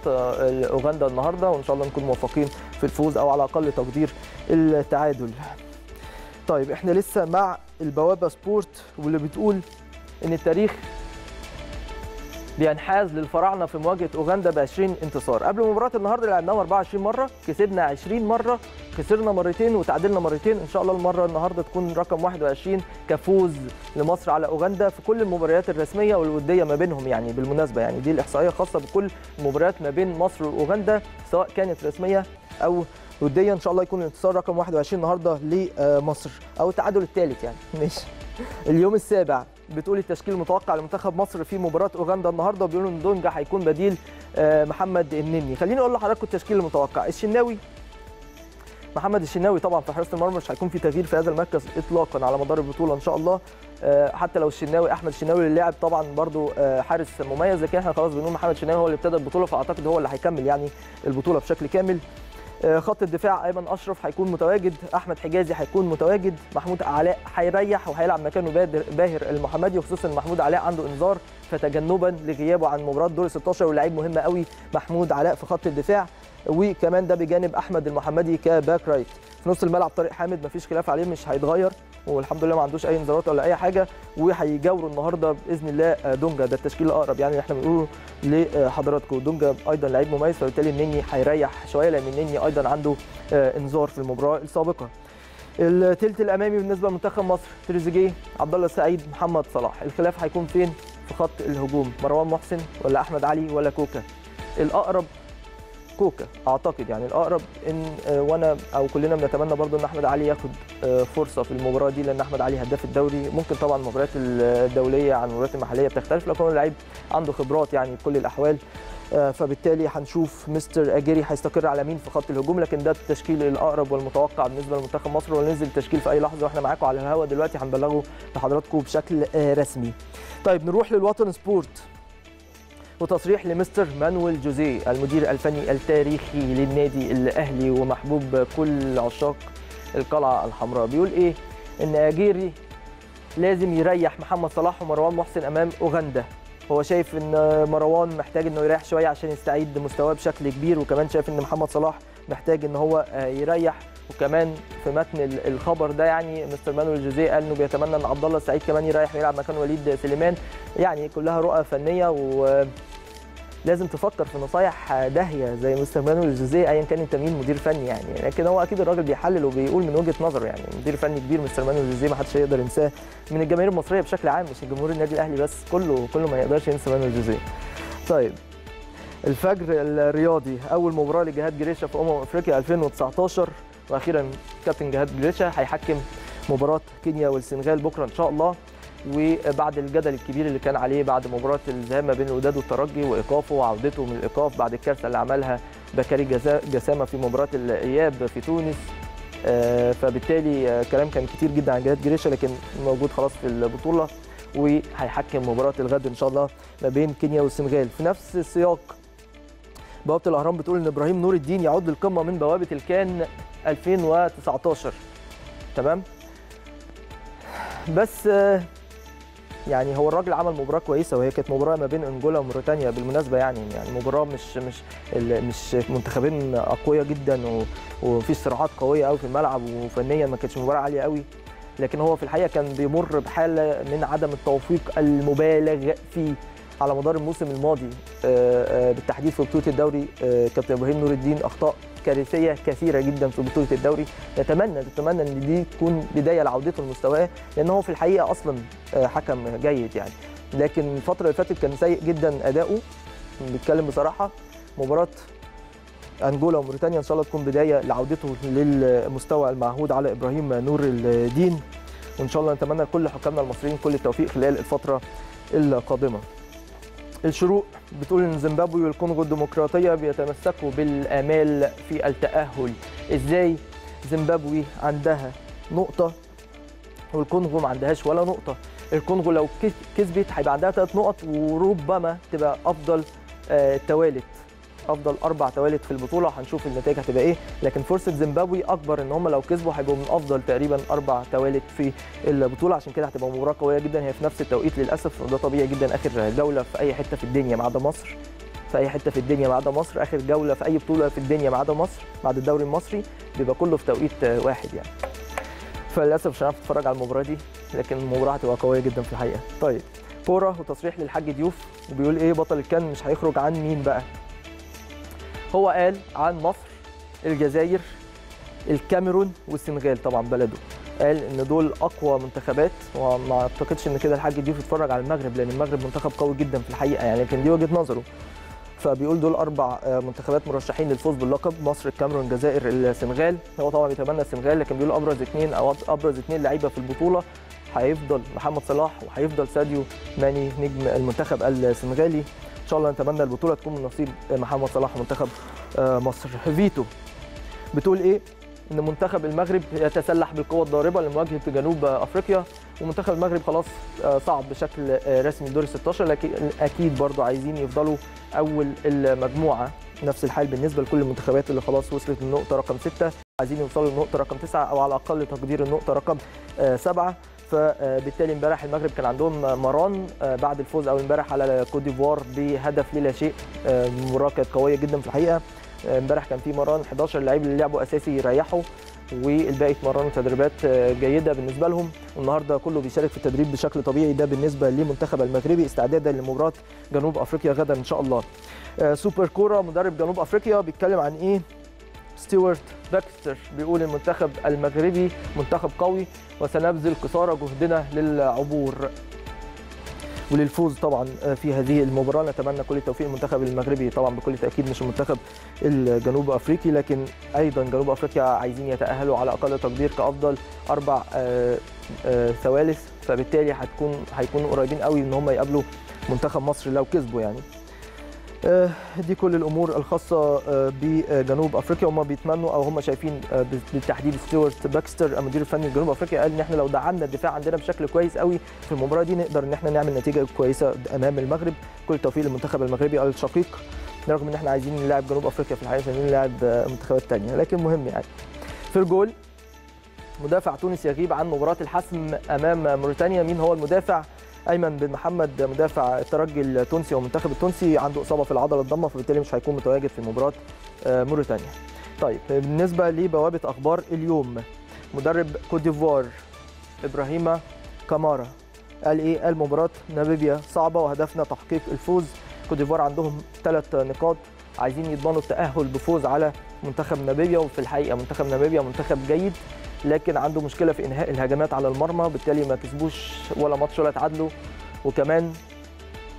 [SPEAKER 1] أوغندا النهارده وإن شاء الله نكون موفقين في الفوز أو على أقل تقدير التعادل. طيب إحنا لسه مع البوابة سبورت واللي بتقول إن التاريخ بينحاز للفراعنة في مواجهة أوغندا ب 20 انتصار. قبل مباراة النهارده لعبناها 24 مرة كسبنا 20 مرة خسرنا مرتين وتعادلنا مرتين. إن شاء الله المرة النهارده تكون رقم 21 كفوز لمصر على أوغندا في كل المباريات الرسمية والودية ما بينهم يعني بالمناسبة. يعني دي الإحصائية خاصه بكل المباريات ما بين مصر وأوغندا سواء كانت رسمية أو وديا إن شاء الله يكون الانتصار رقم 21 النهارده لمصر أو التعادل الثالث يعني. ماشي. اليوم السابع. بتقول التشكيل المتوقع لمنتخب مصر في مباراة أوغندا النهارده وبيقولوا إن دونجا هيكون بديل محمد النني. خليني أقول لحضراتكم التشكيل المتوقع. الشناوي محمد الشناوي طبعا في حراسة المرمى مش هيكون في تغيير في هذا المركز اطلاقا على مدار البطولة إن شاء الله. حتى لو الشناوي أحمد الشناوي اللي لعب طبعا برضو حارس مميز لكن إحنا خلاص بنقول محمد الشناوي هو اللي ابتدى البطولة فأعتقد هو اللي هيكمل يعني البطولة بشكل كامل. آه، خط الدفاع أيمن أشرف هيكون متواجد أحمد حجازي هيكون متواجد محمود علاء هيريح وهيلعب مكانه باهر المحمدي وخصوصا محمود علاء عنده إنذار فتجنبا لغيابه عن مباراة دور 16 ولاعيب مهم قوي محمود علاء في خط الدفاع. وكمان ده بجانب أحمد المحمدي كباك رايت. في نص الملعب طارق حامد مفيش خلاف عليه مش هيتغير. والحمد لله ما عندوش أي انذارات ولا أي حاجة وهيجاوروا النهارده بإذن الله دونجا. ده التشكيل الأقرب يعني إحنا بنقوله لحضراتكم. دونجا أيضا لعيب مميز فبالتالي النني هيريح شوية لأن النني أيضا عنده آه، انذار في المباراة السابقة. الثلث الأمامي بالنسبة لمنتخب مصر تريزيجيه عبد الله السعيد محمد صلاح. الخلاف هيكون فين؟ في خط الهجوم. مروان محسن ولا أحمد علي ولا كوكا؟ الأقرب كوكا. أعتقد يعني الأقرب إن آه، وأنا أو كلنا بنتمنى برضو إن أحمد علي ياخد آه، فرصة في المباراة دي لأن أحمد علي هداف الدوري. ممكن طبعا المباريات الدولية عن المباريات المحلية بتختلف لكن هو لعيب عنده خبرات يعني في كل الأحوال. آه، فبالتالي هنشوف مستر أجيري هيستقر على مين في خط الهجوم لكن ده التشكيل الأقرب والمتوقع بالنسبة لمنتخب مصر وننزل التشكيل في أي لحظة وإحنا معاكم على الهواء دلوقتي. هنبلغه لحضراتكم بشكل رسمي. طيب نروح للوطن سبورت. وتصريح لمستر مانويل جوزيه المدير الفني التاريخي للنادي الأهلي ومحبوب كل عشاق القلعة الحمراء. بيقول إيه؟ إن أجيري لازم يريح محمد صلاح ومروان محسن أمام أوغندا. هو شايف إن مروان محتاج إنه يريح شوية عشان يستعيد مستواه بشكل كبير وكمان شايف إن محمد صلاح محتاج إن هو آه، يريح. وكمان في متن ال- الخبر ده يعني مستر مانويل جوزيه قال إنه بيتمنى إن عبد الله السعيد كمان يريح ويلعب مكان وليد سليمان. يعني كلها رؤى فنية و لازم تفكر في نصايح داهية زي مستر مانويل جوزيه ايا كان أنت مين مدير فني يعني. لكن هو أكيد الراجل بيحلل وبيقول من وجهة نظره يعني مدير فني كبير مستر مانويل جوزيه ما حدش يقدر ينساه. من الجماهير المصرية بشكل عام مش الجمهور النادي الأهلي بس كله كله ما يقدرش ينسى مانويل جوزيه. طيب الفجر الرياضي أول مباراة لجهاد جريشة في أمم أفريقيا 2019 وأخيرا كابتن جهاد جريشة هيحكم مباراة كينيا والسنغال بكرة إن شاء الله. وبعد الجدل الكبير اللي كان عليه بعد مباراة الذهاب ما بين الوداد والترجي وإيقافه وعودته من الإيقاف بعد الكارثة اللي عملها بكاري جسامة في مباراة الإياب في تونس. آه، فبالتالي آه، كلام كان كتير جدا عن جهاد جريشة لكن موجود خلاص في البطولة وهيحكم مباراة الغد إن شاء الله ما بين كينيا والسنغال. في نفس السياق بوابة الأهرام بتقول إن إبراهيم نور الدين يعود للقمة من بوابة الكان 2019 تمام؟ بس آه، يعني هو الراجل عمل مباراة كويسة وهي كانت مباراة ما بين انجولا وموريتانيا بالمناسبة يعني يعني مباراة مش مش مش منتخبين أقوياء جدا وفي صراعات قوية قوي في الملعب وفنيا ما كانتش مباراة عالية قوي لكن هو في الحقيقة كان بيمر بحالة من عدم التوفيق المبالغ فيه. على مدار الموسم الماضي آه، آه، بالتحديد في بطولة الدوري آه، كابتن إبراهيم نور الدين أخطاء كارثية كثيرة جدا في بطولة الدوري. نتمنى نتمنى إن دي تكون بداية لعودته لمستواه لأن هو في الحقيقة أصلا حكم جيد يعني. لكن الفترة اللي فاتت كان سيء جدا أداؤه. بيتكلم بصراحة مباراة أنجولا وموريتانيا إن شاء الله تكون بداية لعودته للمستوى المعهود على إبراهيم نور الدين. وإن شاء الله نتمنى لكل حكامنا المصريين كل التوفيق خلال الفترة القادمة. الشروق بتقول إن زيمبابوي والكونغو الديمقراطية بيتمسكوا بالآمال في التأهل. إزاي زيمبابوي عندها نقطة والكونغو ما عندهاش ولا نقطة؟ الكونغو لو كس- كسبت هيبقى عندها ثلاث نقط وربما تبقى أفضل آه، توالت. أفضل أربع توالت في البطولة هنشوف النتائج هتبقى إيه. لكن فرصة زيمبابوي أكبر إن هم لو كسبوا هيبقوا من أفضل تقريبا أربع توالت في البطولة. عشان كده هتبقى مباراة قوية جدا. هي في نفس التوقيت للأسف وده طبيعي جدا. آخر جولة في أي حتة في الدنيا ما عدا مصر. في أي حتة في الدنيا ما عدا مصر. آخر جولة في أي بطولة في الدنيا ما عدا مصر بعد الدوري المصري بيبقى كله في توقيت واحد يعني. فللأسف مش هنعرف نتفرج على المباراة دي لكن المباراة هتبقى قوية جدا في الحقيقة. طيب كورة وتصريح للحاج ضيوف وبيقول إيه بطل الكان مش هيخرج عن مين بقى؟ هو قال عن مصر الجزائر الكاميرون والسنغال طبعا بلده. قال إن دول أقوى منتخبات وما أعتقدش إن كده الحاج ضيوف يتفرج على المغرب لأن المغرب منتخب قوي جدا في الحقيقة يعني لكن دي وجهة نظره. فبيقول دول أربع آه، منتخبات مرشحين للفوز باللقب مصر الكاميرون الجزائر السنغال. هو طبعا بيتمنى السنغال لكن بيقول أبرز اثنين أو أبرز اثنين لعيبة في البطولة هيفضل محمد صلاح وهيفضل ساديو ماني نجم المنتخب السنغالي. شاء الله نتمنى البطولة تكون من نصيب محمد صلاح ومنتخب آه، مصر. فيتو بتقول إيه؟ إن منتخب المغرب يتسلح بالقوة الضاربة لمواجهة جنوب أفريقيا ومنتخب المغرب خلاص آه، صعد بشكل آه، رسمي دور ال 16 لكن أكيد برضو عايزين يفضلوا أول المجموعة نفس الحال بالنسبة لكل المنتخبات اللي خلاص وصلت للنقطه رقم 6 عايزين يوصلوا للنقطه رقم 9 أو على أقل تقدير النقطة رقم 7 فبالتالي امبارح المغرب كان عندهم مران آه، بعد الفوز أول امبارح على كوت ديفوار بهدف للا شيء المباراه كانت قوية جدا في الحقيقة. آه، امبارح كان في مران 11 لعيب اللي لعبوا أساسي يريحوا والباقي اتمرنوا تدريبات آه، جيدة بالنسبة لهم. والنهارده كله بيشارك في التدريب بشكل طبيعي ده بالنسبة للمنتخب المغربي استعدادا لمباراة جنوب أفريقيا غدا إن شاء الله. سوبر كورة مدرب جنوب أفريقيا بيتكلم عن إيه؟ ستيوارت باكستر بيقول المنتخب المغربي منتخب قوي وسنبذل قصارى جهدنا للعبور. وللفوز طبعا في هذه المباراة. نتمنى كل التوفيق للمنتخب المغربي. طبعا بكل تأكيد مش المنتخب الجنوب أفريقي لكن أيضا جنوب أفريقيا عايزين يتأهلوا على أقل تقدير كافضل أربع آه، آه، ثوالث. فبالتالي هتكون هيكونوا قريبين قوي إن هم يقابلوا منتخب مصر لو كسبوا يعني. آه، دي كل الأمور الخاصة آه، بجنوب أفريقيا. هم بيتمنوا أو هم شايفين آه، بالتحديد ستيوارت باكستر المدير الفني لجنوب أفريقيا قال ان إحنا لو دعمنا الدفاع عندنا بشكل كويس قوي في المباراة دي نقدر إن إحنا نعمل نتيجة كويسة أمام المغرب. كل التوفيق للمنتخب المغربي الشقيق رغم إن إحنا عايزين نلاعب جنوب أفريقيا في الحقيقة عايزين نلاعب آه، منتخبات تانية. لكن مهم يعني. في الجول مدافع تونس يغيب عن مباراة الحسم أمام موريتانيا. مين هو المدافع؟ أيمن بن محمد مدافع الترجي التونسي والمنتخب التونسي عنده إصابة في العضلة الضامة فبالتالي مش هيكون متواجد في مباراة آه، موريتانيا. طيب بالنسبة لبوابة أخبار اليوم مدرب كوت ديفوار إبراهيم كامارا قال إيه؟ قال مباراة ناميبيا صعبة وهدفنا تحقيق الفوز كوت ديفوار عندهم ثلاث نقاط عايزين يضمنوا التأهل بفوز على منتخب ناميبيا وفي الحقيقة منتخب ناميبيا منتخب جيد لكن عنده مشكلة في إنهاء الهجمات على المرمى بالتالي ما كسبوش ولا ماتش ولا تعادلوا. وكمان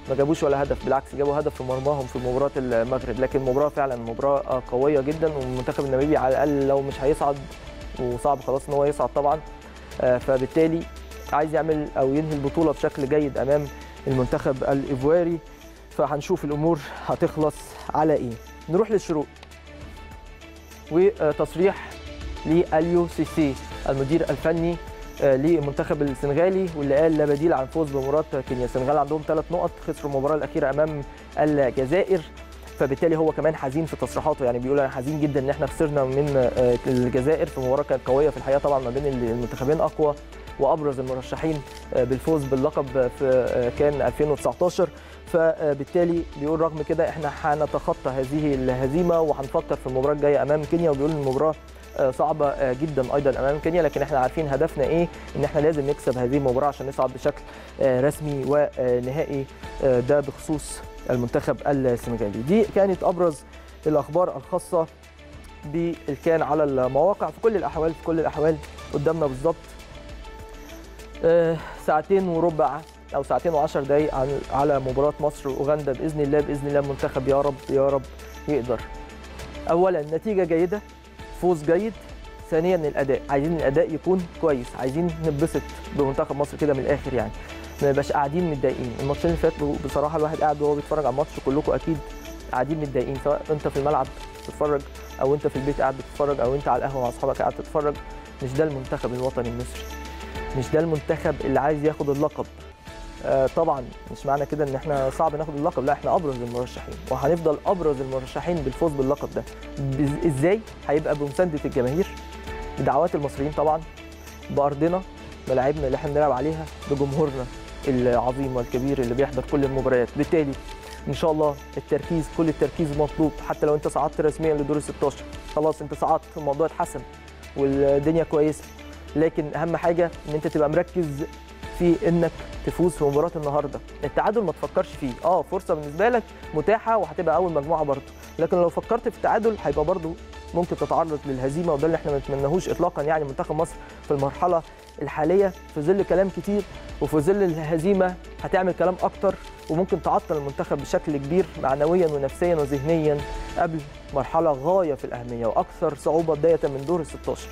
[SPEAKER 1] ما جابوش ولا هدف بالعكس جابوا هدف في مرماهم في مباراة المغرب. لكن المباراه فعلا مباراة قوية جدا والمنتخب الناميبي على الأقل لو مش هيصعد وصعب خلاص إن هو يصعد طبعا. آه، فبالتالي عايز يعمل أو ينهي البطولة بشكل جيد أمام المنتخب الايفواري فهنشوف الأمور هتخلص على إيه. نروح للشروق. وتصريح لأليو سيسي المدير الفني آه، للمنتخب السنغالي واللي قال لا بديل عن فوز بمباراة كينيا. السنغال عندهم ثلاث نقط خسروا المباراة الأخيرة أمام الجزائر. فبالتالي هو كمان حزين في تصريحاته. يعني بيقول أنا حزين جدا إن إحنا خسرنا من آه، الجزائر. في مباراة كانت قوية في الحقيقة طبعا ما بين المنتخبين أقوى وأبرز المرشحين آه، بالفوز باللقب في آه، كان 2019 فبالتالي بيقول رغم كده إحنا هنتخطى هذه الهزيمة وهنفكر في المباراة الجاية أمام كينيا. وبيقول المباراة آه، صعبة آه، جدا أيضا أمام كينيا لكن إحنا عارفين هدفنا إيه؟ إن إحنا لازم نكسب هذه المباراة عشان نصعد بشكل آه، رسمي ونهائي آه، ده بخصوص المنتخب السنغالي. دي كانت أبرز الأخبار الخاصة بالكان على المواقع في كل الأحوال في كل الأحوال قدامنا بالظبط آه، ساعتين وربع أو ساعتين وعشر دقايق على مباراة مصر وأوغندا بإذن الله بإذن الله المنتخب يا رب يا رب يقدر. اولا نتيجة جيدة. فوز جيد ثانيا الأداء. عايزين الأداء يكون كويس. عايزين نتبسط بمنتخب مصر كده من الآخر يعني. ما نبقاش قاعدين متضايقين. الماتشين اللي فاتوا بصراحة الواحد قاعد وهو بيتفرج على الماتش كلكم أكيد قاعدين متضايقين. سواء أنت في الملعب بتتفرج أو أنت في البيت قاعد بتتفرج أو أنت على القهوة مع أصحابك قاعد تتفرج مش ده المنتخب الوطني المصري. مش ده المنتخب اللي عايز ياخد اللقب. طبعا مش معنى كده إن إحنا صعب ناخد اللقب. لا إحنا أبرز المرشحين وهنفضل أبرز المرشحين بالفوز باللقب ده. إزاي؟ هيبقى بمساندة الجماهير بدعوات المصريين طبعا بأرضنا ملاعبنا اللي إحنا بنلعب عليها بجمهورنا العظيم والكبير اللي بيحضر كل المباريات. بالتالي إن شاء الله التركيز كل التركيز مطلوب حتى لو أنت صعدت رسميا لدور ال 16 خلاص أنت صعدت الموضوع اتحسن والدنيا كويسة. لكن أهم حاجة إن أنت تبقى مركز في إنك تفوز في مباراة النهارده. التعادل ما تفكرش فيه. آه فرصة بالنسبة لك متاحة وهتبقى أول مجموعة برضه. لكن لو فكرت في التعادل هيبقى برضه ممكن تتعرض للهزيمة وده اللي إحنا ما نتمناهوش اطلاقا يعني منتخب مصر في المرحلة الحالية. في ظل كلام كتير وفي ظل الهزيمة هتعمل كلام أكتر وممكن تعطل المنتخب بشكل كبير معنويا ونفسيا وذهنيا قبل مرحلة غاية في الأهمية وأكثر صعوبة بداية من دور ال 16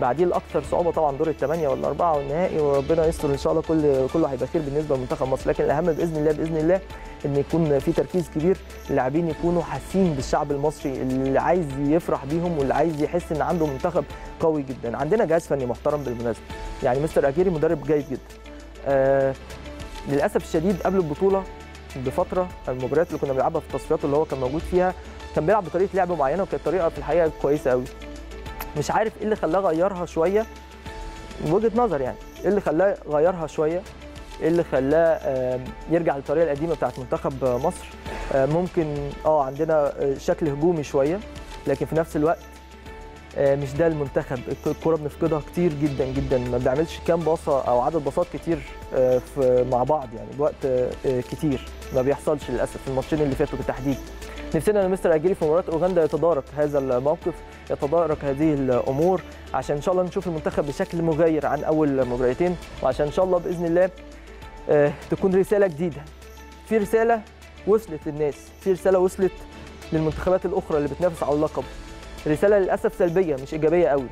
[SPEAKER 1] بعديه الأكثر صعوبة طبعا دور الثمانيه والأربعة والنهائي وربنا يستر إن شاء الله كل كله هيبقى خير بالنسبة لمنتخب مصر. لكن الأهم بإذن الله بإذن الله إن يكون في تركيز كبير اللاعبين يكونوا حاسين بالشعب المصري اللي عايز يفرح بيهم واللي عايز يحس إن عنده منتخب قوي جدا. عندنا جهاز فني محترم بالمناسبة. يعني مستر اجيري مدرب جيد جدا. آه للأسف الشديد قبل البطولة بفترة المباريات اللي كنا بنلعبها في التصفيات اللي هو كان موجود فيها كان بيلعب بطريقة لعب معينة وكانت طريقة في الحقيقة كويسة قوي مش عارف إيه اللي خلاه غيرها شوية. من وجهة نظر يعني إيه اللي خلاه غيرها شوية؟ إيه اللي خلاه يرجع للطريقة القديمة بتاعت منتخب مصر؟ آه، ممكن آه عندنا آه، شكل هجومي شوية لكن في نفس الوقت آه، مش ده المنتخب. الك- الكرة بنفقدها كتير جدا جدا. ما بنعملش كام باصة أو عدد باصات كتير مع بعض يعني بوقت كتير. ما بيحصلش للأسف. في الماتشين اللي فاتوا بالتحديد. نفسنا إن مستر أجيري في مباراة أوغندا يتدارك هذا الموقف يتدارك هذه الأمور عشان إن شاء الله نشوف المنتخب بشكل مغاير عن أول مباراتين وعشان إن شاء الله بإذن الله آه، تكون رسالة جديدة. في رسالة وصلت للناس في رسالة وصلت للمنتخبات الأخرى اللي بتنافس على اللقب. رسالة للأسف سلبية مش إيجابية قوي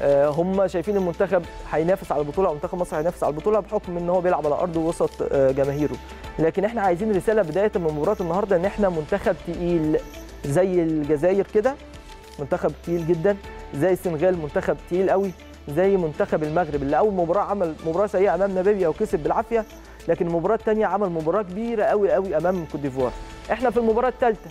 [SPEAKER 1] آه، هم شايفين المنتخب هينافس على البطولة أو منتخب مصر هينافس على البطولة بحكم إن هو بيلعب على ارضه وسط آه، جماهيره. لكن إحنا عايزين رسالة بداية من مباراة النهارده إن إحنا منتخب تقيل زي الجزائر كده. منتخب تقيل جدا زي السنغال منتخب تقيل قوي زي منتخب المغرب اللي أول مباراة عمل مباراة سيئة أمام ناميبيا وكسب بالعافية لكن المباراه الثانية عمل مباراة كبيرة قوي قوي أمام كوت ديفوار. إحنا في المباراة الثالثه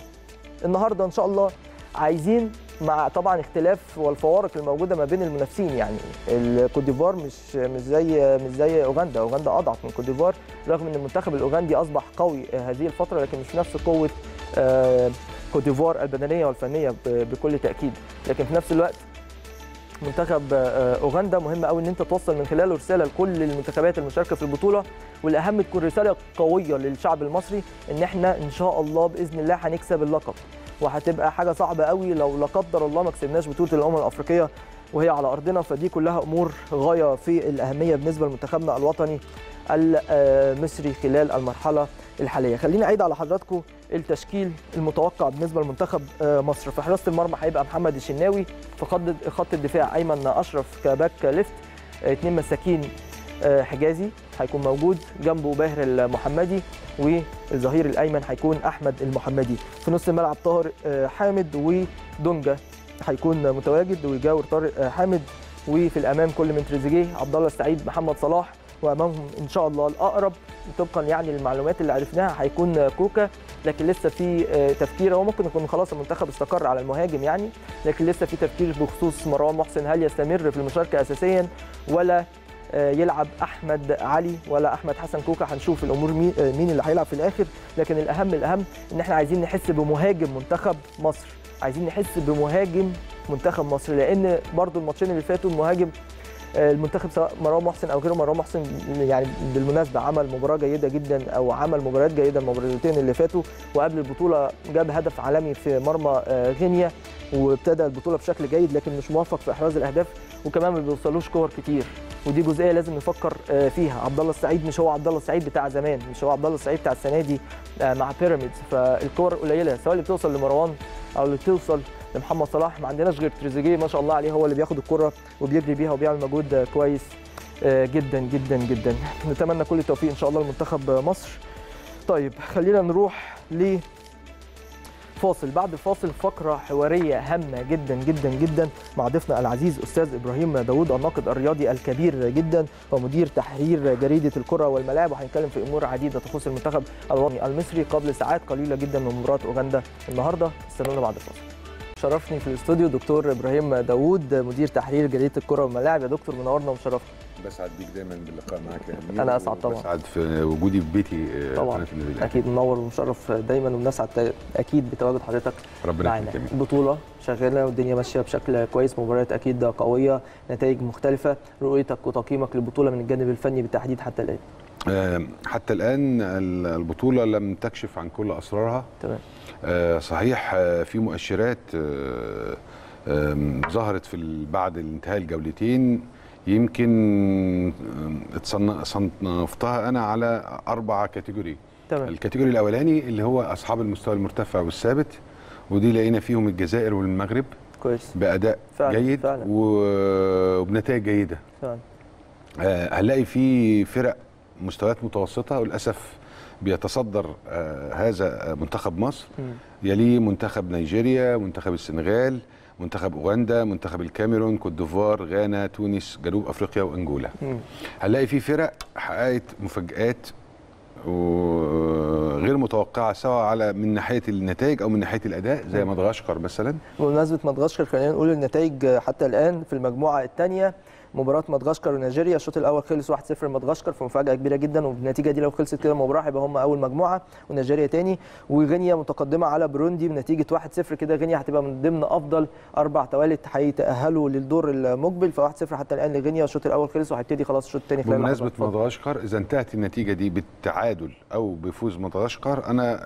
[SPEAKER 1] النهارده إن شاء الله عايزين مع طبعا اختلاف والفوارق الموجودة ما بين المنافسين يعني. الكوت ديفوار مش مش زي مش زي أوغندا. أوغندا أضعف من كوت ديفوار رغم إن المنتخب الأوغندي أصبح قوي هذه الفترة لكن مش نفس قوة آه، كوت ديفوار البدنية والفنية بكل تأكيد. لكن في نفس الوقت منتخب آه، أوغندا مهم قوي إن أنت توصل من خلاله رسالة لكل المنتخبات المشاركة في البطولة. والأهم تكون رسالة قوية للشعب المصري إن إحنا إن شاء الله بإذن الله هنكسب اللقب. وهتبقى حاجة صعبة قوي لو لا قدر الله ما كسبناش بطولة الأمم الأفريقية وهي على أرضنا فدي كلها أمور غاية في الأهمية بالنسبة لمنتخبنا الوطني المصري خلال المرحلة الحالية. خليني أعيد على حضراتكم التشكيل المتوقع بالنسبة لمنتخب آه، مصر. في حراسة المرمى هيبقى محمد الشناوي في خط خط الدفاع أيمن أشرف كباك ليفت آه، اتنين مساكين آه، حجازي هيكون موجود جنبه باهر المحمدي والظهير الأيمن هيكون أحمد المحمدي. في نص الملعب طاهر آه، حامد ودونجا هيكون متواجد ويجاور طارق آه، حامد. وفي الأمام كل من تريزيجيه عبد الله السعيد محمد صلاح. وأمامهم إن شاء الله الأقرب طبقا يعني للمعلومات اللي عرفناها هيكون كوكا. لكن لسه في آه، تفكير. هو ممكن يكون خلاص المنتخب استقر على المهاجم يعني لكن لسه في تفكير بخصوص مروان محسن هل يستمر في المشاركة اساسيا ولا آه، يلعب أحمد علي ولا أحمد حسن كوكا. هنشوف الأمور مين آه، مين اللي هيلعب في الآخر. لكن الأهم الأهم إن إحنا عايزين نحس بمهاجم منتخب مصر. عايزين نحس بمهاجم منتخب مصر. لأن برضو الماتشين اللي فاتوا المهاجم آه، المنتخب سواء مروان محسن أو غيره مروان محسن يعني بالمناسبة عمل مباراة جيدة جدا أو عمل مباريات جيدة المباراتين اللي فاتوا وقبل البطولة جاب هدف عالمي في مرمى آه، غينيا وابتدى البطولة بشكل جيد لكن مش موفق في إحراز الأهداف وكمان ما بيوصلوش كور كتير. ودي جزئية لازم نفكر آه، فيها. عبد الله السعيد مش هو عبد الله السعيد بتاع زمان مش هو عبد الله السعيد بتاع السنة دي آه، مع بيراميدز. فالكور قليلة سواء اللي بتوصل لمروان أو اللي بتوصل لمحمد صلاح. ما عندناش غير تريزيجيه ما شاء الله عليه هو اللي بياخد الكرة وبيجري بيها وبيعمل مجهود كويس آه، جدا جدا جدا. نتمنى كل التوفيق إن شاء الله لمنتخب مصر. طيب خلينا نروح ل فاصل. بعد الفاصل فقرة حوارية هامة جدا جدا جدا مع ضيفنا العزيز أستاذ إبراهيم داوود الناقد الرياضي الكبير جدا ومدير تحرير جريدة الكرة والملاعب. وهنتكلم في أمور عديدة تخص المنتخب الوطني المصري قبل ساعات قليلة جدا من مباراة أوغندا النهاردة. استنونا بعد الفاصل. شرفني في الاستوديو دكتور إبراهيم داوود مدير تحرير جريدة الكرة والملاعب يا دكتور منورنا ومشرفنا
[SPEAKER 3] بسعد بيك دايما باللقاء معاك يا أمير
[SPEAKER 1] أنا أسعد طبعاً.
[SPEAKER 3] بسعد في وجودي في بيتي آه،
[SPEAKER 1] طبعاً.
[SPEAKER 3] النادي الأهلي.
[SPEAKER 1] أكيد منور ومشرف دايما وبنسعد أكيد بتواجد حضرتك
[SPEAKER 3] ربنا أمير.
[SPEAKER 1] البطوله شغالة والدنيا ماشية بشكل كويس مباريات أكيد قوية نتائج مختلفة رؤيتك وتقييمك للبطولة من الجانب الفني بالتحديد حتى الآن
[SPEAKER 3] آه، حتى الآن ال- البطولة لم تكشف عن كل أسرارها
[SPEAKER 1] تمام
[SPEAKER 3] صحيح آه، في مؤشرات آه، ظهرت في بعد انتهاء الجولتين. يمكن صنفتها أنا على أربع كاتيجوري.
[SPEAKER 1] تمام.
[SPEAKER 3] الكاتيجوري الأولاني اللي هو أصحاب المستوى المرتفع والثابت ودي لقينا فيهم الجزائر والمغرب
[SPEAKER 1] كويس.
[SPEAKER 3] بأداء
[SPEAKER 1] فعلا،
[SPEAKER 3] جيد
[SPEAKER 1] فعلا.
[SPEAKER 3] وبنتائج جيدة.
[SPEAKER 1] فعلا.
[SPEAKER 3] آه، هنلاقي في فرق مستويات متوسطة وللأسف بيتصدر آه، هذا آه، منتخب مصر. يليه منتخب نيجيريا منتخب السنغال منتخب أوغندا منتخب الكاميرون كوت ديفوار غانا تونس جنوب أفريقيا وانجولا. هنلاقي في فرق حققت مفاجآت وغير متوقعة سواء على من ناحية النتائج أو من ناحية الأداء زي مدغشقر مثلا.
[SPEAKER 1] بمناسبة مدغشقر خلينا نقول النتائج حتى الآن في المجموعة الثانية. مباراة مدغشقر ونيجيريا. الشوط الأول خلص 1-0 لمدغشقر في مفاجأة كبيرة جدا وبالنتيجه دي لو خلصت كده المباراه هيبقى هم أول مجموعة ونيجيريا تاني. وغينيا متقدمة على بروندي بنتيجة 1-0 كده. غينيا هتبقى من ضمن أفضل أربع توالت هيتأهلوا للدور المقبل. ف 1-0 حتى الآن لغينيا. الشوط الأول خلص وهيبتدي خلاص الشوط الثاني
[SPEAKER 3] بمناسبة مدغشقر إذا انتهت النتيجة دي بالتعادل أو بفوز مدغشقر أنا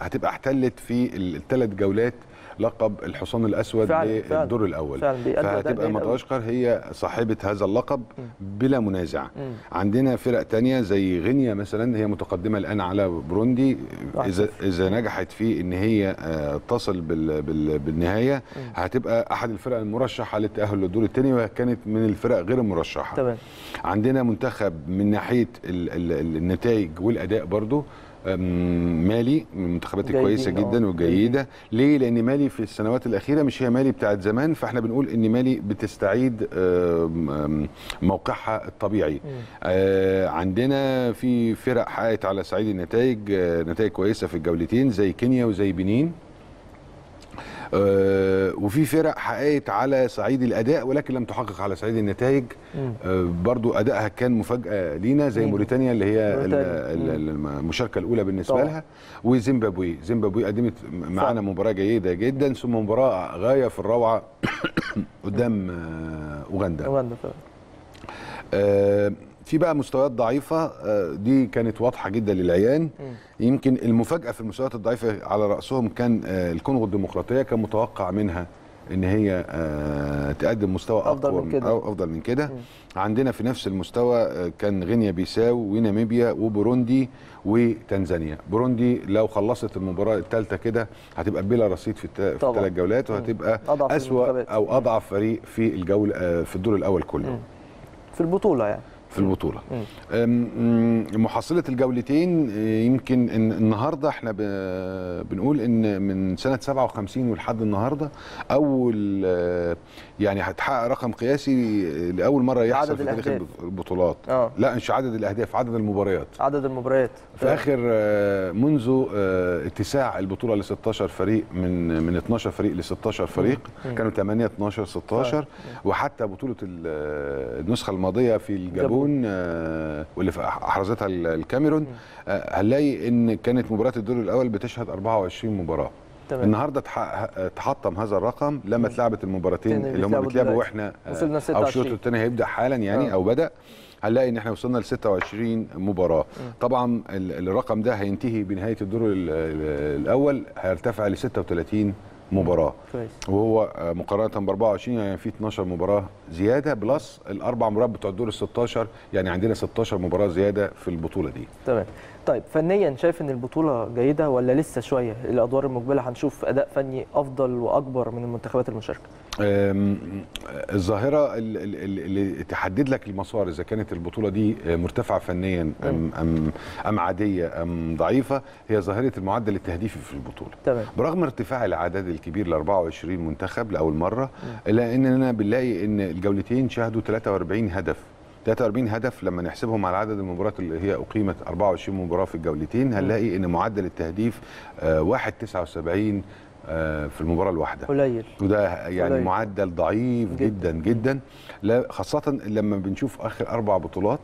[SPEAKER 3] هتبقى احتلت في الثلاث جولات لقب الحصان
[SPEAKER 1] الأسود.
[SPEAKER 3] للدور
[SPEAKER 1] الأول
[SPEAKER 3] فهتبقى. مدغشقر هي صاحبة هذا اللقب بلا منازع
[SPEAKER 1] مم.
[SPEAKER 3] عندنا فرق تانية زي غينيا مثلا هي متقدمة الآن على بروندي
[SPEAKER 1] إذا.
[SPEAKER 3] إذا نجحت في إن هي آه، تصل بال بال بالنهاية هتبقى أحد الفرق المرشحة للتأهل للدور الثاني وكانت من الفرق غير المرشحة
[SPEAKER 1] تمام
[SPEAKER 3] عندنا منتخب من ناحية ال ال النتائج والأداء برضو مالي من المنتخبات الكويسة
[SPEAKER 1] آه،
[SPEAKER 3] جدا وجيدة. ليه؟ لأن مالي في السنوات الأخيرة مش هي مالي بتاعت زمان فإحنا بنقول إن مالي بتستعيد موقعها الطبيعي. آه، عندنا في فرق حققت على صعيد النتائج آه، نتائج كويسة في الجولتين زي كينيا وزي بنين. آه، وفي فرق حققت على صعيد الأداء ولكن لم تحقق على صعيد النتائج. آه، برضو أدائها كان مفاجأة لينا زي؟ موريتانيا اللي هي المشاركة الأولى بالنسبة
[SPEAKER 1] طبعا.
[SPEAKER 3] لها. وزيمبابوي. زيمبابوي قدمت معانا مباراة جيدة جدا ثم مباراة غاية في الروعة قدام آه، أوغندا.
[SPEAKER 1] أوغندا فعلا
[SPEAKER 3] في بقى مستويات ضعيفة آه، دي كانت واضحة جدا للعيان. يمكن المفاجأة في المستويات الضعيفة على رأسهم كان آه، الكونغو الديمقراطية كان متوقع منها إن هي آه، تقدم مستوى
[SPEAKER 1] أفضل
[SPEAKER 3] أقوى
[SPEAKER 1] من كده.
[SPEAKER 3] أو أفضل من كده. عندنا في نفس المستوى كان غينيا بيساو وناميبيا وبوروندي وتنزانيا. بوروندي لو خلصت المباراة الثالثه كده هتبقى بلا رصيد في. الثلاث جولات وهتبقى
[SPEAKER 1] أسوأ.
[SPEAKER 3] أو أضعف فريق في الجولة في الدور الأول كله.
[SPEAKER 1] في البطولة يعني.
[SPEAKER 3] في البطولة. محصلة الجولتين آه، يمكن إن النهارده إحنا بنقول إن من سنة 57 ولحد النهارده أول آه، يعني هتحقق رقم قياسي لأول مرة يحصل
[SPEAKER 1] عدد
[SPEAKER 3] في تاريخ. البطولات.
[SPEAKER 1] آه.
[SPEAKER 3] لا مش عدد الأهداف عدد المباريات.
[SPEAKER 1] عدد المباريات.
[SPEAKER 3] في آخر آه، منذ آه، اتساع البطولة ل 16 فريق من من 12 فريق ل 16 فريق
[SPEAKER 1] مم.
[SPEAKER 3] كانوا 8 12 16 وحتى بطولة ال- آه، النسخة الماضية في الجابون آه، واللي أحرزتها ال- الكاميرون آه، هنلاقي إن كانت مباراة الدور الأول بتشهد 24 مباراة.
[SPEAKER 1] تمام.
[SPEAKER 3] النهارده تح- تحطم هذا الرقم لما اتلعبت المباراتين اللي هم
[SPEAKER 1] بيتلعبوا.
[SPEAKER 3] وإحنا آه، أو
[SPEAKER 1] 26.
[SPEAKER 3] الشوط الثاني هيبدأ حالا يعني
[SPEAKER 1] آه.
[SPEAKER 3] أو بدأ هنلاقي إن إحنا وصلنا ل 26 مباراة. طبعا ال- الرقم ده هينتهي بنهاية الدور ال- ال- الأول هيرتفع ل 36 مباراة.
[SPEAKER 1] كويس.
[SPEAKER 3] وهو آه، مقارنة ب 24 يعني في 12 مباراة زيادة بلس الأربع مباريات بتوع الدور ال 16 يعني عندنا 16 مباراة زيادة في البطولة دي.
[SPEAKER 1] تمام. طيب فنيا شايف إن البطولة جيدة ولا لسه شوية؟ الأدوار المقبلة هنشوف أداء فني أفضل وأكبر من المنتخبات
[SPEAKER 3] المشاركة. الظاهرة ال- ال- ال- اللي تحدد لك المسار إذا كانت البطولة دي مرتفعة فنيا أم أم أم عادية أم ضعيفة هي ظاهرة المعدل التهديفي في البطولة.
[SPEAKER 1] تمام.
[SPEAKER 3] برغم ارتفاع العدد الكبير ل 24 منتخب لأول مرة إلا إننا بنلاقي إن الجولتين شهدوا 43 هدف. 43 هدف لما نحسبهم على عدد المباريات اللي هي أقيمت 24 مباراة في الجولتين هنلاقي إن معدل التهديف آه، 1.79 آه، في المباراة الواحدة
[SPEAKER 1] قليل
[SPEAKER 3] وده يعني
[SPEAKER 1] قليل.
[SPEAKER 3] معدل ضعيف
[SPEAKER 1] جداً.
[SPEAKER 3] جدا جدا لا خاصة لما بنشوف آخر أربع بطولات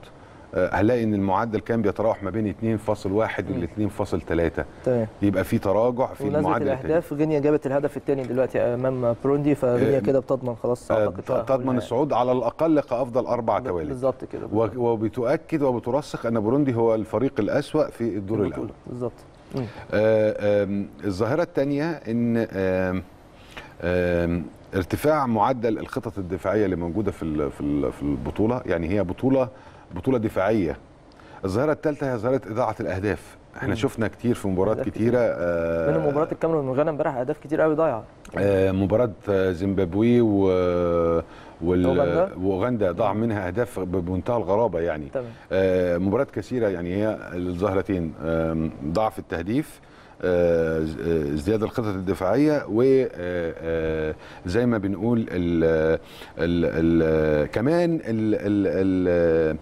[SPEAKER 3] آه، هنلاقي إن المعدل كان بيتراوح ما بين 2.1 ل 2.3
[SPEAKER 1] تمام.
[SPEAKER 3] يبقى في تراجع في المعدل.
[SPEAKER 1] الأهداف غينيا جابت الهدف الثاني دلوقتي أمام بروندي فغينيا
[SPEAKER 3] آه،
[SPEAKER 1] كده بتضمن خلاص
[SPEAKER 3] آه،
[SPEAKER 1] أعتقد.
[SPEAKER 3] تضمن. الصعود على الأقل كأفضل
[SPEAKER 1] أربع
[SPEAKER 3] توالي.
[SPEAKER 1] بالظبط كده.
[SPEAKER 3] وبتؤكد وبترسخ أن بوروندي هو الفريق الأسوأ في الدور
[SPEAKER 1] الأول. بالظبط.
[SPEAKER 3] الظاهرة الثانية إن ارتفاع معدل الخطط الدفاعية اللي موجودة في في البطولة يعني هي بطولة بطولة دفاعية. الظاهرة الثالثه هي ظاهرة إضاعة الأهداف. إحنا
[SPEAKER 1] مم.
[SPEAKER 3] شفنا كتير في مباريات كتيرة آه،
[SPEAKER 1] منهم مباراة الكاميرون وغانا امبارح أهداف كتير قوي ضايعة.
[SPEAKER 3] آه، مباراة آه، زيمبابوي و وال-؟ وأوغندا. ضاع منها أهداف بمنتهى الغرابة يعني.
[SPEAKER 1] تمام.
[SPEAKER 3] آه، مباريات كثيرة يعني هي الظاهرتين. آم، ضعف التهديف آه، آه، ازدياد الخطط الدفاعية وزي ما بنقول ال ال ال كمان ال ال ال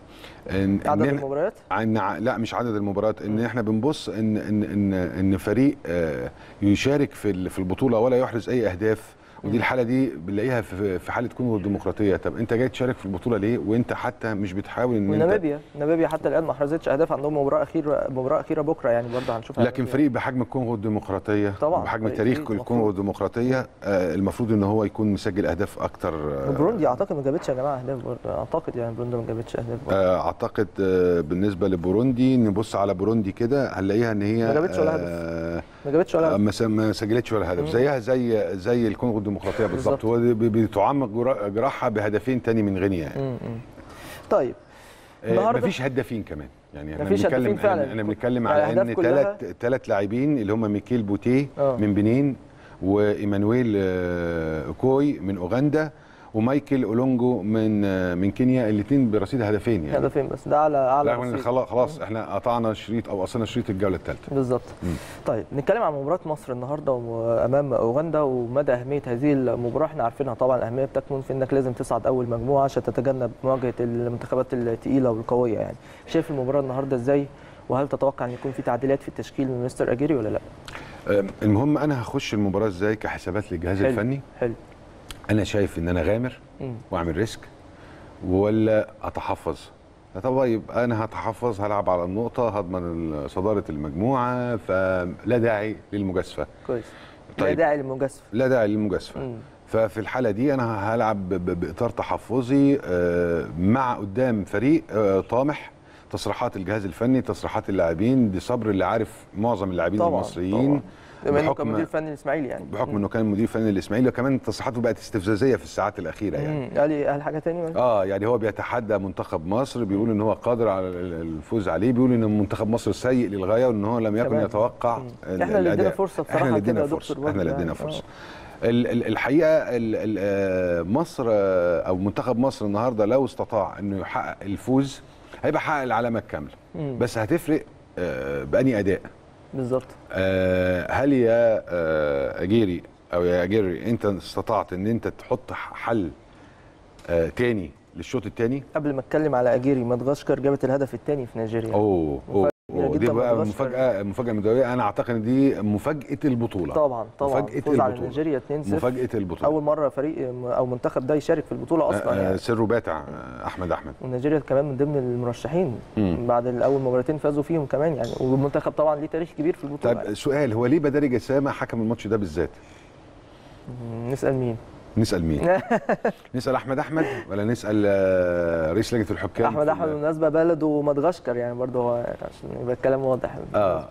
[SPEAKER 3] إن-
[SPEAKER 1] عدد
[SPEAKER 3] إن-
[SPEAKER 1] المباريات؟
[SPEAKER 3] ع- لا مش عدد المباريات. إن إحنا بنبص ان ان ان إن فريق آه، يشارك في في البطولة ولا يحرز أي أهداف ودي الحالة دي بنلاقيها في حالة كونغو الديمقراطية طب انت جاي تشارك في البطولة ليه وانت حتى مش بتحاول ان انت
[SPEAKER 1] ناميبيا حتى الآن ما حرزتش أهداف عندهم مباراة اخيره مباراة أخيرة بكرة يعني برضه هنشوفها
[SPEAKER 3] لكن فريق بحجم الكونغو الديمقراطية
[SPEAKER 1] طبعاً،
[SPEAKER 3] بحجم تاريخ الكونغو. الديمقراطية آه، المفروض إن هو يكون مسجل أهداف أكتر آه،
[SPEAKER 1] بروندي أعتقد ما جابتش يا جماعة أهداف برضه أعتقد يعني بروندي ما جابتش أهداف برضه
[SPEAKER 3] آه، أعتقد آه، بالنسبة لبوروندي نبص على بوروندي كده هنلاقيها إن هي
[SPEAKER 1] ما جابتش ولا هدف.
[SPEAKER 3] آه،
[SPEAKER 1] ما جابتش ولا هدف.
[SPEAKER 3] ما س- ما سجلتش ولا هدف. زيها زي زي الكونغو الديمقراطية بالظبط بتعمق جرا- جراحها بهدفين تاني من غينيا يعني.
[SPEAKER 1] طيب
[SPEAKER 3] آه،
[SPEAKER 1] النهارده
[SPEAKER 3] مفيش هدافين كمان يعني
[SPEAKER 1] إحنا
[SPEAKER 3] بنتكلم
[SPEAKER 1] فعلاً.
[SPEAKER 3] إحنا بنتكلم على
[SPEAKER 1] إن
[SPEAKER 3] ثلاث ثلاث لاعبين اللي هم ميكيل بوتيه
[SPEAKER 1] آه.
[SPEAKER 3] من بنين وإيمانويل آه، كوي من أوغندا ومايكل أولونجو من من كينيا الاثنين برصيد هدفين يعني.
[SPEAKER 1] هدفين بس. ده على اعلى
[SPEAKER 3] رغم ان. خلاص إحنا قطعنا شريط أو قصينا شريط الجولة الثالثة.
[SPEAKER 1] بالظبط. طيب نتكلم عن مباراة مصر النهارده أمام أوغندا ومدى أهمية هذه المباراة. إحنا عارفينها طبعا الاهميه بتكمن في إنك لازم تصعد أول مجموعة عشان تتجنب مواجهة المنتخبات الثقيله والقوية يعني. شايف المباراة النهارده إزاي؟ وهل تتوقع إن يكون في تعديلات في التشكيل من مستر أجيري ولا لا؟
[SPEAKER 3] المهم أنا هخش المباراة إزاي كحسابات للجهاز
[SPEAKER 1] حلو.
[SPEAKER 3] الفني؟
[SPEAKER 1] حلو.
[SPEAKER 3] أنا شايف إن أنا غامر. وأعمل ريسك ولا أتحفظ طيب أنا هتحفظ هلعب على النقطة هضمن صدارة المجموعة فلا داعي للمجازفة
[SPEAKER 1] كويس لا
[SPEAKER 3] طيب.
[SPEAKER 1] داعي للمجازفة
[SPEAKER 3] لا داعي
[SPEAKER 1] للمجازفة.
[SPEAKER 3] ففي الحالة دي أنا هلعب بإطار تحفظي آه، مع قدام فريق آه، طامح تصريحات الجهاز الفني تصريحات اللاعبين دي صبر اللي عارف معظم اللاعبين المصريين
[SPEAKER 1] طبعا. بما انه كان مدير فني الاسماعيلي يعني
[SPEAKER 3] بحكم. إنه كان مدير فني الاسماعيلي وكمان تصريحاته بقت استفزازية في الساعات الأخيرة يعني.
[SPEAKER 1] قال قال حاجة ثانية
[SPEAKER 3] آه يعني هو بيتحدى منتخب مصر بيقول إن هو قادر على ال- الفوز عليه بيقول إن منتخب مصر سيء للغاية وإن هو لم يكن. يتوقع
[SPEAKER 1] إحنا اللي ادينا. فرصة
[SPEAKER 3] إحنا
[SPEAKER 1] بصراحه
[SPEAKER 3] اللي
[SPEAKER 1] كده
[SPEAKER 3] ادينا فرصه إحنا اللي ادينا
[SPEAKER 1] يعني.
[SPEAKER 3] فرصة ال- الحقيقة ال- ال- آه، مصر آه، أو منتخب مصر النهارده لو استطاع إنه يحقق الفوز هيبقى حقق العلامه الكامله. بس هتفرق آه، بأني أداء
[SPEAKER 1] بالظبط.
[SPEAKER 3] آه، هل يا آه، أجيري أو يا أجيري أنت استطعت إن أنت تحط حل آه، تاني للشوط الثاني
[SPEAKER 1] قبل ما أتكلم على أجيري مدغشقر جابت الهدف الثاني في نيجيريا. أوه
[SPEAKER 3] أوه، دي
[SPEAKER 1] جداً
[SPEAKER 3] بقى. مفاجأة مفاجأة مدويه أنا أعتقد إن دي مفاجأة البطولة.
[SPEAKER 1] طبعا طبعا.
[SPEAKER 3] مفاجأة
[SPEAKER 1] فوز على
[SPEAKER 3] البطولة.
[SPEAKER 1] نيجيريا 2-0
[SPEAKER 3] مفاجأة البطولة.
[SPEAKER 1] أول مرة فريق أو منتخب ده يشارك في البطولة أصلا
[SPEAKER 3] آه، آه،
[SPEAKER 1] يعني.
[SPEAKER 3] سره باتع آه، أحمد أحمد.
[SPEAKER 1] ونيجيريا كمان من ضمن المرشحين
[SPEAKER 3] مم.
[SPEAKER 1] بعد الأول مباراتين فازوا فيهم كمان يعني. والمنتخب طبعا ليه تاريخ كبير في البطولة
[SPEAKER 3] طيب
[SPEAKER 1] يعني.
[SPEAKER 3] سؤال هو ليه بداري جسامة حكم الماتش ده بالذات؟
[SPEAKER 1] نسأل مين؟
[SPEAKER 3] نسأل مين؟ نسأل أحمد أحمد ولا نسأل آه، رئيس لجنة الحكام؟ أحمد
[SPEAKER 1] أحمد
[SPEAKER 3] ال-
[SPEAKER 1] بالمناسبة بلده مدغشقر يعني برضه هو عشان يبقى الكلام واضح.
[SPEAKER 3] آه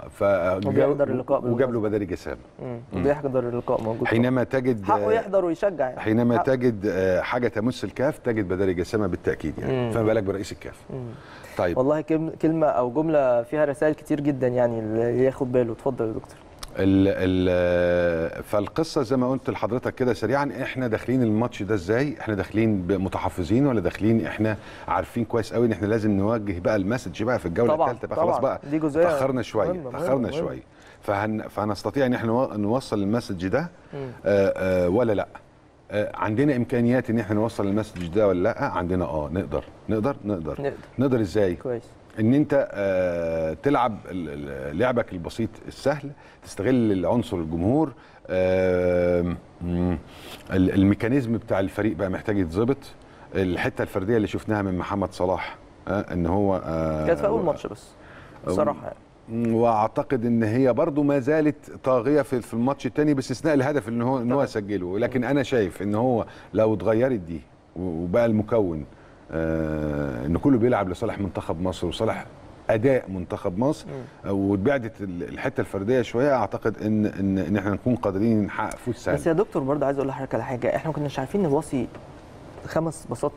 [SPEAKER 1] وبيحضر اللقاء
[SPEAKER 3] وجاب. له بداري جسامه
[SPEAKER 1] مم. وبيحضر اللقاء موجود.
[SPEAKER 3] حينما تجد
[SPEAKER 1] حقه يحضر ويشجع يعني.
[SPEAKER 3] حينما
[SPEAKER 1] حقه.
[SPEAKER 3] تجد آه، حاجة تمس الكاف تجد بداري جسامه بالتأكيد يعني. فما بالك برئيس الكاف.
[SPEAKER 1] مم.
[SPEAKER 3] طيب.
[SPEAKER 1] والله كلم- كلمة أو جملة فيها رسائل كتير جدا يعني اللي ياخد باله. اتفضل يا دكتور.
[SPEAKER 3] ال ال فالقصة زي ما قلت لحضرتك كده سريعا إحنا داخلين الماتش ده إزاي؟ إحنا داخلين متحفظين ولا داخلين إحنا عارفين كويس قوي إن إحنا لازم نوجه بقى المسج بقى في
[SPEAKER 1] الجولة
[SPEAKER 3] الثالثه بقى. خلاص بقى
[SPEAKER 1] دي جزئية
[SPEAKER 3] تاخرنا
[SPEAKER 1] شوية
[SPEAKER 3] تاخرنا. شوية. فهن فهنستطيع إن إحنا نو- نوصل ال message ده
[SPEAKER 1] مم.
[SPEAKER 3] آه آه ولا لأ؟ آه عندنا إمكانيات إن إحنا نوصل ال message ده ولا لأ؟ عندنا آه نقدر نقدر نقدر.
[SPEAKER 1] نقدر.
[SPEAKER 3] نقدر إزاي؟
[SPEAKER 1] كويس.
[SPEAKER 3] إن أنت آه، تلعب لعبك البسيط السهل تستغل العنصر الجمهور آه، ال mechanism بتاع الفريق بقى محتاج يتظبط. الحتة الفردية اللي شفناها من محمد صلاح آه، إن هو آه،
[SPEAKER 1] كانت في أول ماتش بس بصراحة يعني.
[SPEAKER 3] وأعتقد إن هي برضو ما زالت طاغية في الماتش الثاني باستثناء الهدف اللي هو إن هو. سجله. لكن أنا شايف إن هو لو اتغيرت دي وبقى المكون إن كله بيلعب لصالح منتخب مصر وصالح أداء منتخب مصر. واتبعدت ال- الحتة الفردية شوية أعتقد ان ان إن إحنا نكون قادرين نحقق فوز سهل
[SPEAKER 1] بس يا دكتور برضه عايز أقول لحضرتك على حاجة إحنا ما كناش عارفين نباصي خمس باصات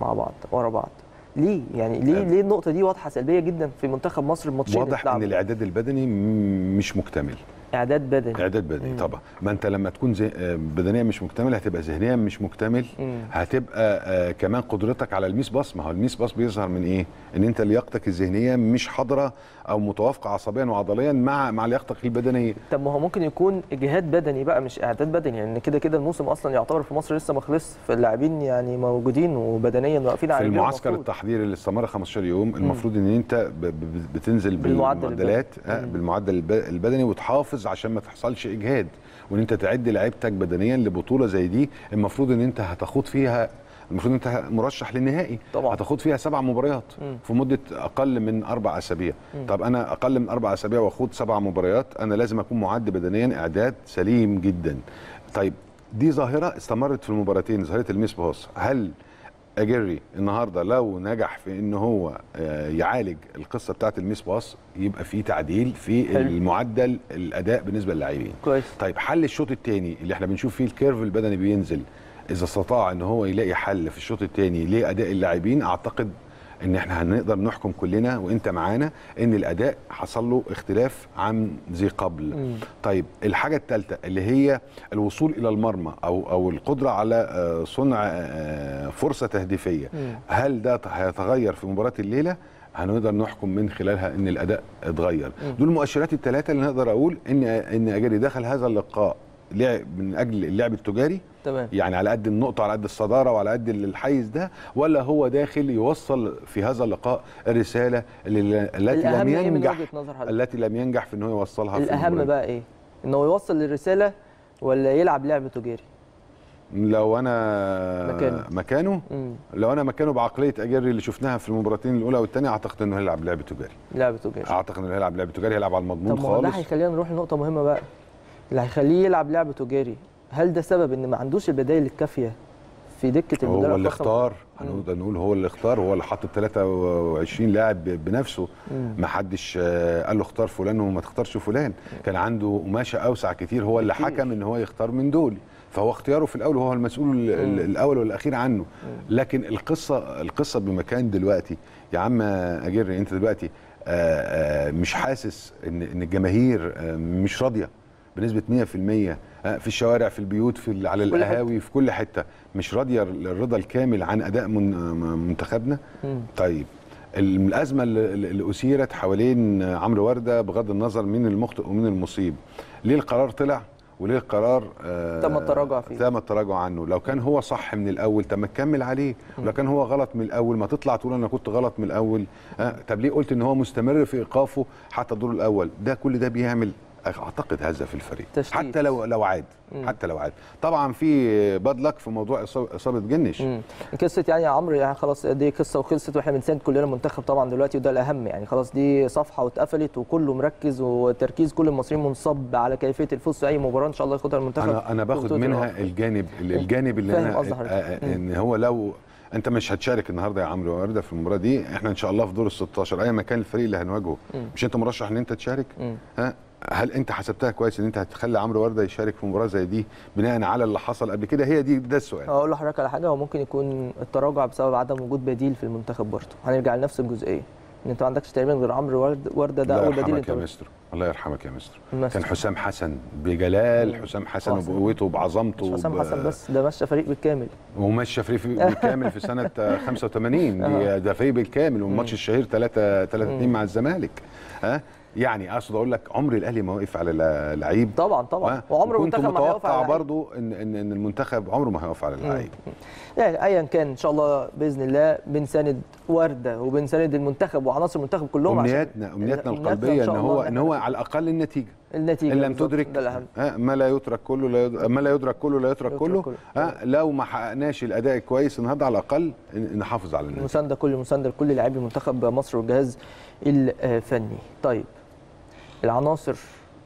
[SPEAKER 1] مع بعض ورا بعض ليه يعني ليه
[SPEAKER 3] أه.
[SPEAKER 1] ليه النقطة دي واضحة سلبية جدا في منتخب مصر الماتشين
[SPEAKER 3] واضح
[SPEAKER 1] إن.
[SPEAKER 3] الإعداد البدني مش مكتمل
[SPEAKER 1] إعداد بدني.
[SPEAKER 3] إعداد بدني
[SPEAKER 1] مم.
[SPEAKER 3] طبعا. ما أنت لما تكون زي بدنيا مش مكتمل هتبقى ذهنيا مش مكتمل.
[SPEAKER 1] مم.
[SPEAKER 3] هتبقى آه، كمان قدرتك على ال mispass ما هو ال mispass بيظهر من إيه؟ إن أنت لياقتك الذهنية مش حاضرة أو متوافقه عصبيا وعضليا مع مع لياقتك البدنية
[SPEAKER 1] طب ما هو ممكن يكون إجهاد بدني بقى مش إعداد بدني لأن يعني كده كده الموسم أصلا يعتبر في مصر لسه ما خلصش فاللاعبين يعني موجودين وبدنيا واقفين
[SPEAKER 3] في
[SPEAKER 1] على رجليهم
[SPEAKER 3] المعسكر
[SPEAKER 1] المفروض.
[SPEAKER 3] التحضيري اللي استمر 15 يوم المفروض إن أنت بتنزل
[SPEAKER 1] بالمعدل
[SPEAKER 3] بالمعدلات. آه،. بالمعدل الب- البدني وتحافظ عشان ما تحصلش إجهاد وإن أنت تعد لعيبتك بدنيا لبطولة زي دي المفروض إن أنت هتخوض فيها المفروض إن أنت مرشح للنهائي.
[SPEAKER 1] طبعا.
[SPEAKER 3] هتاخد فيها سبع مباريات
[SPEAKER 1] مم.
[SPEAKER 3] في مدة أقل من أربع أسابيع. طب أنا أقل من أربع أسابيع وأخوض سبع مباريات أنا لازم أكون معد بدنيا إعداد سليم جدا. طيب دي ظاهرة استمرت في المباراتين ظاهرة الميس باص. هل أجيري النهارده لو نجح في إن هو آه، يعالج القصة بتاعه ال mispass يبقى في تعديل في
[SPEAKER 1] حلو.
[SPEAKER 3] المعدل الأداء بالنسبة للاعبين.
[SPEAKER 1] كويس.
[SPEAKER 3] طيب حل الشوط الثاني اللي إحنا بنشوف فيه ال curve البدني بينزل. إذا استطاع إن هو يلاقي حل في الشوط الثاني لأداء اللاعبين أعتقد إن إحنا هنقدر نحكم كلنا وأنت معانا إن الأداء حصل له اختلاف عن ذي قبل
[SPEAKER 1] مم.
[SPEAKER 3] طيب الحاجة الثالثه اللي هي الوصول إلى المرمى أو أو القدرة على آه، صنع آه، فرصة تهديفية
[SPEAKER 1] مم.
[SPEAKER 3] هل ده هيتغير في مباراة الليلة هنقدر نحكم من خلالها إن الأداء اتغير. دول المؤشرات الثلاثه اللي نقدر أقول إن إن اجري دخل هذا اللقاء من أجل اللعب التجاري.
[SPEAKER 1] تمام.
[SPEAKER 3] يعني على قد النقطة على قد الصدارة وعلى قد الحيز ده ولا هو داخل يوصل في هذا اللقاء الرساله التي لم
[SPEAKER 1] من
[SPEAKER 3] ينجح التي لم ينجح في إن هو يوصلها في
[SPEAKER 1] الأهم
[SPEAKER 3] المباراة.
[SPEAKER 1] بقى إيه؟ إن هو يوصل الرساله ولا يلعب لعب تجاري؟
[SPEAKER 3] لو أنا
[SPEAKER 1] مكانه.
[SPEAKER 3] مكانه؟
[SPEAKER 1] مم.
[SPEAKER 3] لو أنا مكانه بعقلية أجري اللي شفناها في المباراتين الأولى والثانيه أعتقد إنه هيلعب لعب تجاري.
[SPEAKER 1] لعب تجاري.
[SPEAKER 3] أعتقد إنه هيلعب لعب تجاري هيلعب على المضمون
[SPEAKER 1] طب ما هو ده
[SPEAKER 3] خالص.
[SPEAKER 1] هيخلينا نروح لنقطة مهمة بقى. اللي هيخليه يلعب لعب تجاري. هل ده سبب إن ما عندوش البدائل الكافية في دكة المدرب
[SPEAKER 3] هو اللي؟ اختار. هنقدر نقول هو اللي اختار. هو اللي حط 23 لاعب بنفسه. ما حدش آه، قال له اختار فلان وما تختارش فلان. كان عنده قماشة أوسع كتير. هو اللي. حكم إن هو يختار من دول. فهو اختياره في الأول وهو المسؤول ال- ال- الأول والأخير عنه. لكن القصة القصة بمكان دلوقتي. يا عم أجري أنت دلوقتي آه، آه، مش حاسس إن إن الجماهير مش راضية. بنسبة 100% آه، في الشوارع في البيوت في على. القهاوي في كل حتة. مش راضية الرضا الكامل عن أداء من منتخبنا. طيب. الأزمة اللي اللي أثيرت حوالين عمرو وردة بغض النظر مين المخطئ ومين المصيب. ليه القرار طلع؟ وليه القرار آه
[SPEAKER 1] تم التراجع فيه.
[SPEAKER 3] تم التراجع عنه. لو كان هو صح من الأول طب ما تكمل عليه. ولو كان هو غلط من الأول ما تطلع تقول أنا كنت غلط من الأول. آه طب ليه قلت إن هو مستمر في إيقافه حتى الدور الأول؟ ده كل ده بيعمل أعتقد هذا في الفريق
[SPEAKER 1] تشتيت.
[SPEAKER 3] حتى لو لو عاد
[SPEAKER 1] مم.
[SPEAKER 3] حتى لو عاد طبعا في باد لك في موضوع إصابة جنش.
[SPEAKER 1] قصه يعني يا عمرو يعني خلاص دي قصة وخلصت وإحنا بنساند كلنا المنتخب طبعا دلوقتي وده الأهم يعني خلاص دي صفحة واتقفلت وكله مركز وتركيز كل المصريين منصب على كيفية الفوز في أي مباراة إن شاء الله ياخدها المنتخب
[SPEAKER 3] أنا أنا باخد منها
[SPEAKER 1] الأفضل.
[SPEAKER 3] الجانب الجانب اللي
[SPEAKER 1] أنا.
[SPEAKER 3] آه، آه، إن هو لو أنت مش هتشارك النهارده يا عمرو ورده في المباراة دي إحنا إن شاء الله في دور ال 16 أي مكان الفريق اللي هنواجهه. مش أنت مرشح إن أنت تشارك. ها هل انت حسبتها كويس ان انت هتخلي عمرو ورده يشارك في مباراه زي دي بناء على اللي حصل قبل كده؟ هي دي ده السؤال.
[SPEAKER 1] أقول لحضرتك على حاجة هو ممكن يكون التراجع بسبب عدم وجود بديل في المنتخب برضه. هنرجع لنفس الجزئية. إن انت ما عندكش تقريبا غير عمرو ورد- ورده ده أول بديل انت
[SPEAKER 3] يا مستر. الله يرحمك يا مستر. كان حسام حسن بجلال. حسام حسن. وبقوته وبعظمته
[SPEAKER 1] مش حسام
[SPEAKER 3] وب-
[SPEAKER 1] حسن بس ده مشى فريق بالكامل.
[SPEAKER 3] ومشى فريق بالكامل في سنة آه، 85 دي ده فريق بالكامل والماتش الشهير 3 3 2 مع الزمالك. ها؟ يعني أقصد أقول لك عمر الأهلي ما وقف على لعيب
[SPEAKER 1] طبعا طبعا؟ وعمر المنتخب ما هيقف على.
[SPEAKER 3] برضو ان ان إن المنتخب عمره ما هيقف على اللعيب.
[SPEAKER 1] يعني ايا كان إن شاء الله بإذن الله بنساند وردة وبنساند المنتخب وعناصر المنتخب كلهم عشان
[SPEAKER 3] امنياتنا
[SPEAKER 1] أمنياتنا
[SPEAKER 3] القلبية
[SPEAKER 1] إن
[SPEAKER 3] هو
[SPEAKER 1] إن
[SPEAKER 3] هو على الأقل النتيجة.
[SPEAKER 1] النتيجة
[SPEAKER 3] إن لم تدرك ها ما لا يترك كله لا يدرك ما لا يدرك كله لا يترك
[SPEAKER 1] يترك
[SPEAKER 3] كله.
[SPEAKER 1] كله.
[SPEAKER 3] ها؟ لو ما حققناش الأداء الكويس النهارده على الأقل نحافظ على النتيجة.
[SPEAKER 1] مساندة كل مساندة لكل لاعبي منتخب مصر والجهاز الفني. طيب العناصر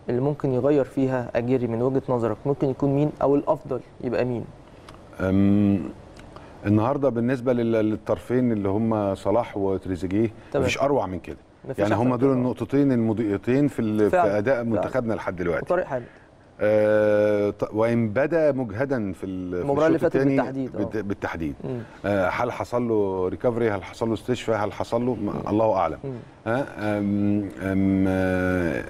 [SPEAKER 1] اللي ممكن يغير فيها أجيري من وجهة نظرك ممكن يكون مين أو الأفضل يبقى مين
[SPEAKER 3] أم، النهارده بالنسبة لل- للطرفين اللي هم صلاح وتريزيجيه. مفيش أروع من كده يعني هم دول. النقطتين المضيئتين في في
[SPEAKER 1] أداء.
[SPEAKER 3] منتخبنا لحد دلوقتي
[SPEAKER 1] وطارق حامد
[SPEAKER 3] آه وإن بدا مجهدا في ال- في
[SPEAKER 1] المباراة اللي فاتت
[SPEAKER 3] الثاني
[SPEAKER 1] بالتحديد، آه.
[SPEAKER 3] بالت- بالتحديد. آه هل حصل له ريكفري هل حصل له استشفاء هل حصل له؟ الله أعلم. أم أم آه،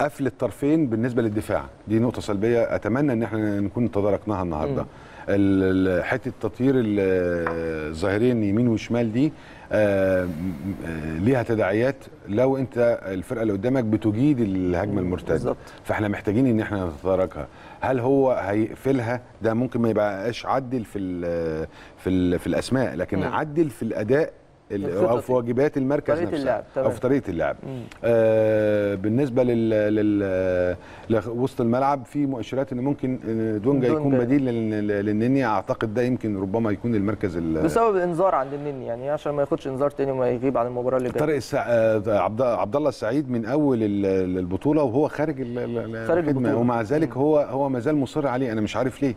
[SPEAKER 3] قفل الطرفين بالنسبة للدفاع. دي نقطة سلبية. أتمنى إن إحنا نكون تداركناها النهارده. ال- ال- حتة تطهير ال- الظاهرين يمين وشمال دي آه، آه، ليها تداعيات لو انت الفرقة اللي قدامك بتجيد الهجمة المرتدة
[SPEAKER 1] بالظبط.
[SPEAKER 3] فاحنا محتاجين ان إحنا نتداركها هل هو هيقفلها ده ممكن ما يبقاش عدل في ال في ال في الأسماء لكن. عدل في
[SPEAKER 1] الأداء
[SPEAKER 3] أو في واجبات المركز
[SPEAKER 1] طريقة
[SPEAKER 3] نفسها.
[SPEAKER 1] اللعب، أو.
[SPEAKER 3] في طريقة اللعب. آه بالنسبة لل, لل لوسط الملعب في مؤشرات إن ممكن دونجا يكون
[SPEAKER 1] دونجا.
[SPEAKER 3] بديل لل- للنني. أعتقد ده يمكن ربما يكون المركز ال-
[SPEAKER 1] بسبب الانذار عند النني يعني عشان ما ياخدش إنذار تاني وما يغيب عن المباراة اللي جاية.
[SPEAKER 3] طارق السع... آه، عبد عبد الله السعيد من أول ال- البطولة وهو خارج ال-
[SPEAKER 1] خارج البطولة.
[SPEAKER 3] ومع ذلك هو هو ما زال مصر عليه. أنا مش عارف ليه.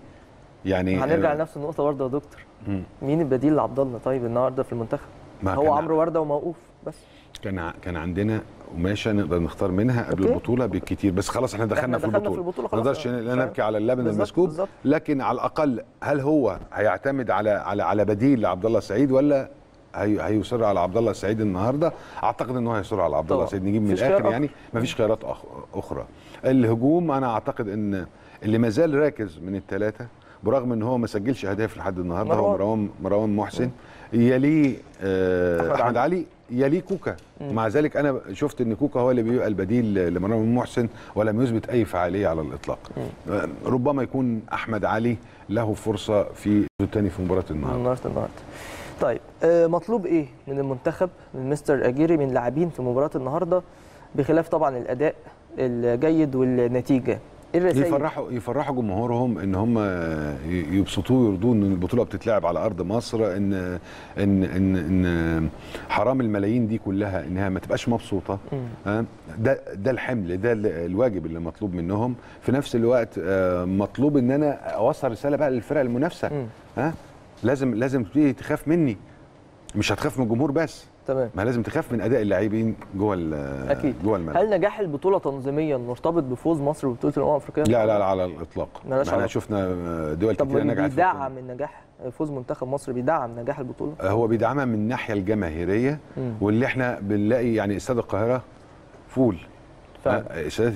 [SPEAKER 3] يعني
[SPEAKER 1] هنرجع
[SPEAKER 3] آه،
[SPEAKER 1] لنفس النقطة برضه يا دكتور. مين البديل لعبد الله طيب النهارده في المنتخب؟ هو عمرو وردة وموقوف بس
[SPEAKER 3] كان كان عندنا قماشة نقدر نختار منها قبل
[SPEAKER 1] أوكي.
[SPEAKER 3] البطولة بالكتير بس خلاص إحنا دخلنا, في,
[SPEAKER 1] دخلنا
[SPEAKER 3] البطوله
[SPEAKER 1] في البطولة
[SPEAKER 3] ما. نقدرش. نبكي على اللبن المسكوب. لكن على الأقل هل هو هيعتمد على على على بديل لعبد الله السعيد ولا هي هيصر على عبد الله السعيد النهارده أعتقد ان هو هيصر على عبد الله. السعيد نجيب من
[SPEAKER 1] الآخر
[SPEAKER 3] يعني مفيش خيارات أخرى الهجوم أنا أعتقد إن اللي ما زال راكز من الثلاثه برغم إن هو ما سجلش أهداف لحد النهارده هو
[SPEAKER 1] مروان.
[SPEAKER 3] مروان محسن. يليه آه،
[SPEAKER 1] أحمد
[SPEAKER 3] أحمد علي. يليه كوكا. ومع ذلك أنا شفت إن كوكا هو اللي بيبقى البديل لمروان محسن ولم يثبت أي فعالية على الإطلاق. آه، ربما يكون أحمد علي له فرصة في الثاني في مباراة النهارده.
[SPEAKER 1] النهارده النهارده. طيب آه، مطلوب إيه من المنتخب من مستر أجيري من لاعبين في مباراة النهارده؟ بخلاف طبعا الأداء الجيد والنتيجة. الرسائل
[SPEAKER 3] يفرحوا يفرحوا جمهورهم إن هم يبسطوه ويرضوه إن البطولة بتتلعب على أرض مصر ان ان ان إن حرام الملايين دي كلها إنها ما تبقاش مبسوطة؟ ده ده الحمل ده ال- الواجب اللي مطلوب منهم. في نفس الوقت آه، مطلوب إن أنا أوصل رسالة بقى للفرق
[SPEAKER 1] المنافسة.
[SPEAKER 3] ها؟ لازم لازم تخاف مني. مش هتخاف من الجمهور بس.
[SPEAKER 1] تمام.
[SPEAKER 3] ما لازم تخاف من أداء اللاعبين جوه
[SPEAKER 1] أكيد.
[SPEAKER 3] جوه الملعب.
[SPEAKER 1] هل نجاح البطولة تنظيميا مرتبط بفوز مصر ببطولة الأمم الأفريقية؟
[SPEAKER 3] لا لا لا على الإطلاق.
[SPEAKER 1] إحنا.
[SPEAKER 3] شفنا دول كتير نجحت
[SPEAKER 1] بيدعم النجاح فوز منتخب مصر بيدعم نجاح البطولة؟
[SPEAKER 3] هو بيدعمها من الناحية
[SPEAKER 1] الجماهيرية.
[SPEAKER 3] واللي إحنا بنلاقي يعني استاد القاهرة فول.
[SPEAKER 1] فعلا.
[SPEAKER 3] الاستادات